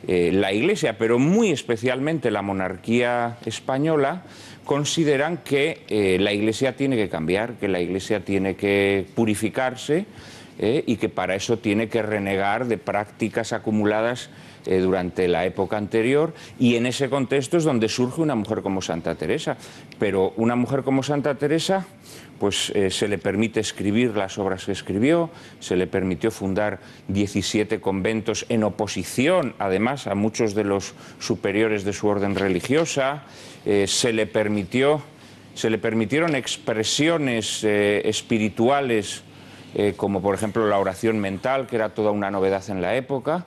eh, la Iglesia, pero muy especialmente la monarquía española, consideran que la Iglesia tiene que cambiar, que la Iglesia tiene que purificarse y que para eso tiene que renegar de prácticas acumuladas eh, durante la época anterior y en ese contexto es donde surge una mujer como Santa Teresa. Pero una mujer como Santa Teresa pues eh, se le permite escribir las obras que escribió, se le permitió fundar 17 conventos en oposición, además, a muchos de los superiores de su orden religiosa, eh, se le permitió, se le permitieron expresiones espirituales, como por ejemplo la oración mental, que era toda una novedad en la época,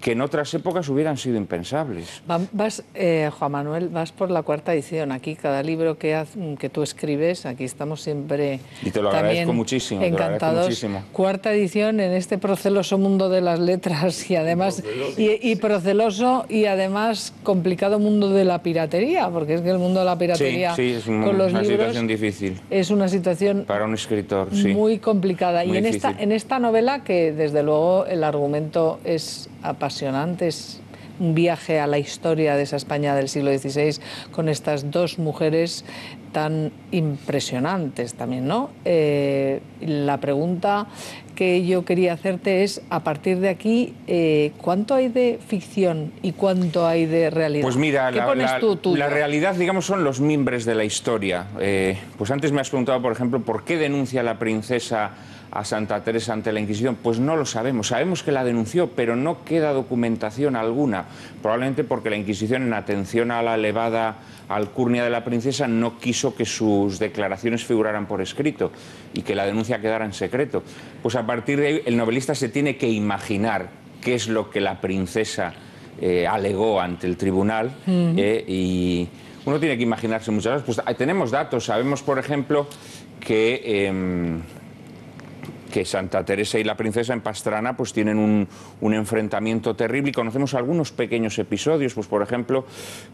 que en otras épocas hubieran sido impensables. Va- Vas, eh, Juan Manuel, vas por la cuarta edición. Aquí cada libro que, haz- que tú escribes, aquí estamos siempre Y te lo agradezco muchísimo, te lo agradezco encantados. muchísimo. Cuarta edición en este proceloso mundo de las letras y además y, y proceloso y además complicado mundo de la piratería, porque es que el mundo de la piratería sí, sí, es un- con los una libros situación difícil es una situación para un escritor, sí. muy complicada. Muy y en esta, difícil. en esta novela, que desde luego el argumento es apasionante, es un viaje a la historia de esa España del siglo XVI con estas dos mujeres tan impresionantes también, ¿no? Eh, la pregunta que yo quería hacerte es, a partir de aquí, eh, ¿cuánto hay de ficción y cuánto hay de realidad? Pues mira, ¿Qué la, pones la- tú, tuyo? la realidad, digamos, son los mimbres de la historia. Eh, pues antes me has preguntado, por ejemplo, ¿por qué denuncia la princesa a Santa Teresa ante la Inquisición? Pues no lo sabemos. Sabemos que la denunció, pero no queda documentación alguna. Probablemente porque la Inquisición, en atención a la elevada alcurnia de la princesa, no quiso que sus declaraciones figuraran por escrito y que la denuncia quedara en secreto. Pues a partir de ahí, el novelista se tiene que imaginar qué es lo que la princesa eh, alegó ante el tribunal Ujú. eh, y uno tiene que imaginarse muchas cosas. Pues ah, tenemos datos, sabemos, por ejemplo, que, em, que Santa Teresa y la princesa en Pastrana pues tienen un, un enfrentamiento terrible y conocemos algunos pequeños episodios, pues por ejemplo,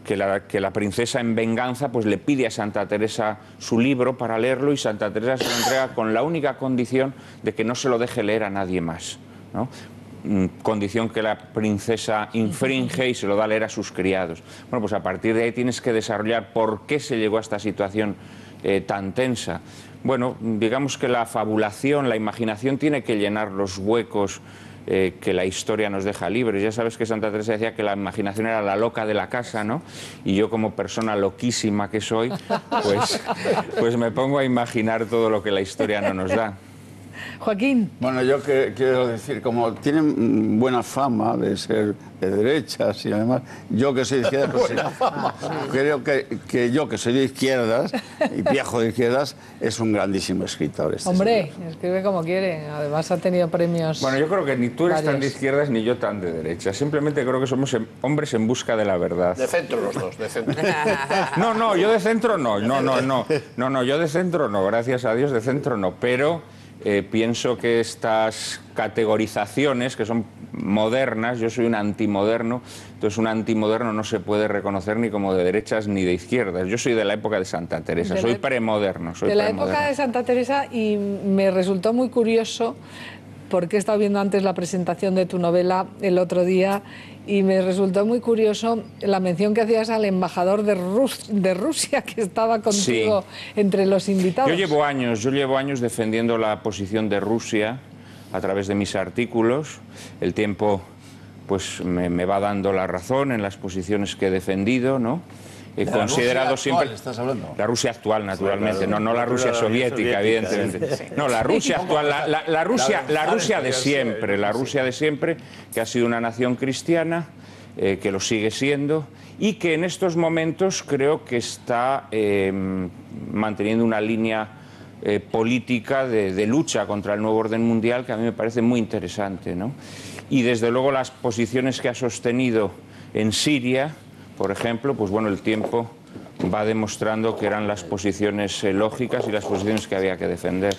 que la, que la princesa en venganza pues le pide a Santa Teresa su libro para leerlo y Santa Teresa se lo entrega con la única condición de que no se lo deje leer a nadie más. ¿no? Mm, condición que la princesa infringe y se lo da a leer a sus criados. Bueno, pues a partir de ahí tienes que desarrollar por qué se llegó a esta situación eh, tan tensa. Bueno, digamos que la fabulación, la imaginación tiene que llenar los huecos eh, que la historia nos deja libres. Ya sabes que Santa Teresa decía que la imaginación era la loca de la casa, ¿no? Y yo como persona loquísima que soy, pues, pues me pongo a imaginar todo lo que la historia no nos da. Joaquín. Bueno, yo que- quiero decir, como tienen buena fama de ser de derechas y además, yo que soy de izquierdas, pues, Buena fama. creo que, que yo que soy de izquierdas y viejo de izquierdas, es un grandísimo escritor. este Hombre, escribe como quiere. Además ha tenido premios. Bueno, yo creo que ni tú eres tan de izquierdas ni yo tan de derecha. Simplemente creo que somos em- hombres en busca de la verdad. De centro los dos, de centro. (laughs) No, no, yo de centro no, no, no, no, no, no, yo de centro no, gracias a Dios de centro no, pero eh, pienso que estas categorizaciones que son modernas, yo soy un antimoderno, entonces un antimoderno no se puede reconocer ni como de derechas ni de izquierdas. Yo soy de la época de Santa Teresa, De soy premoderno, soy de la premoderno. época de Santa Teresa y me resultó muy curioso porque he estado viendo antes la presentación de tu novela el otro día y me resultó muy curioso la mención que hacías al embajador de, Rus- de Rusia que estaba contigo entre los invitados. Yo llevo años, yo llevo años defendiendo la posición de Rusia a través de mis artículos. El tiempo pues me, me va dando la razón en las posiciones que he defendido, ¿no? La considerado Rusia siempre actual, ¿estás hablando? la Rusia actual, naturalmente, claro. no, no la Rusia soviética, Soviética, evidentemente. sí. No, la Rusia actual, la, la- la Rusia, la La- Rusia de siempre, la Rusia de siempre, que ha sido una nación cristiana eh, que lo sigue siendo y que en estos momentos creo que está eh, manteniendo una línea eh, política de, de, lucha contra el nuevo orden mundial que a mí me parece muy interesante. ¿no? Y desde luego las posiciones que ha sostenido en Siria, por ejemplo, pues bueno, el tiempo va demostrando que eran las posiciones eh, lógicas y las posiciones que había que defender.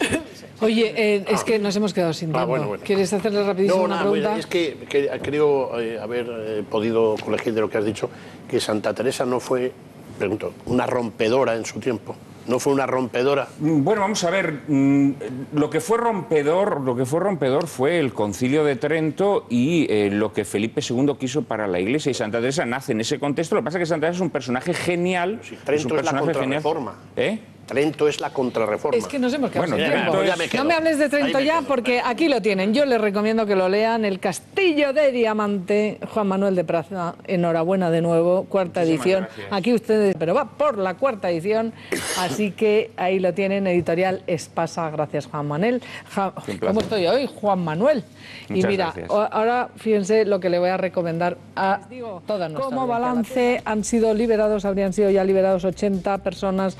Oye, eh, es que nos hemos quedado sin tiempo. Ah, bueno, bueno. ¿Quieres hacerle rapidísimo No, una nada, pregunta? bueno, es que, que creo eh, haber eh, podido colegir de lo que has dicho que Santa Teresa no fue, pregunto, una rompedora en su tiempo. No fue una rompedora. Mm, Bueno, vamos a ver. mm, Lo que fue rompedor, lo que fue rompedor fue el Concilio de Trento y eh, lo que Felipe II quiso para la Iglesia. Y Santa Teresa nace en ese contexto. Lo que pasa es que Santa Teresa es un personaje genial. es un Trento es, la personaje genial. contrarreforma. ¿Eh? Trento es la contrarreforma. Es que nos hemos quedado Bueno, sin Trento tiempo. es- Ya me quedo. No me hables de Trento me ya, quedo. porque aquí lo tienen. Yo les recomiendo que lo lean. El Castillo de Diamante, Juan Manuel de Praza. Enhorabuena de nuevo, cuarta Muchísimas edición. gracias. Aquí ustedes, pero va por la cuarta edición. Así que ahí lo tienen, editorial Espasa. Gracias, Juan Manuel. Ja-. ¿Cómo estoy hoy? Juan Manuel. y mira, gracias. ahora fíjense lo que le voy a recomendar a todas Como balance han sido liberados, habrían sido ya liberados 80 personas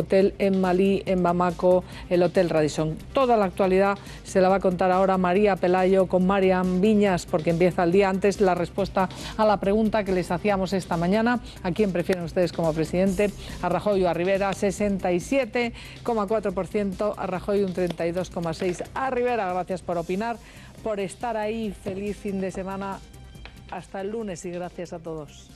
hotel en Malí, en Bamako, el Hotel Radisson. Toda la actualidad se la va a contar ahora María Pelayo con Marian Viñas, porque empieza el día antes la respuesta a la pregunta que les hacíamos esta mañana. ¿A quién prefieren ustedes como presidente? ¿A Rajoy o a Rivera? 67,4%, a Rajoy un 32,6%. A Rivera, gracias por opinar, por estar ahí. Feliz fin de semana. Hasta el lunes y gracias a todos.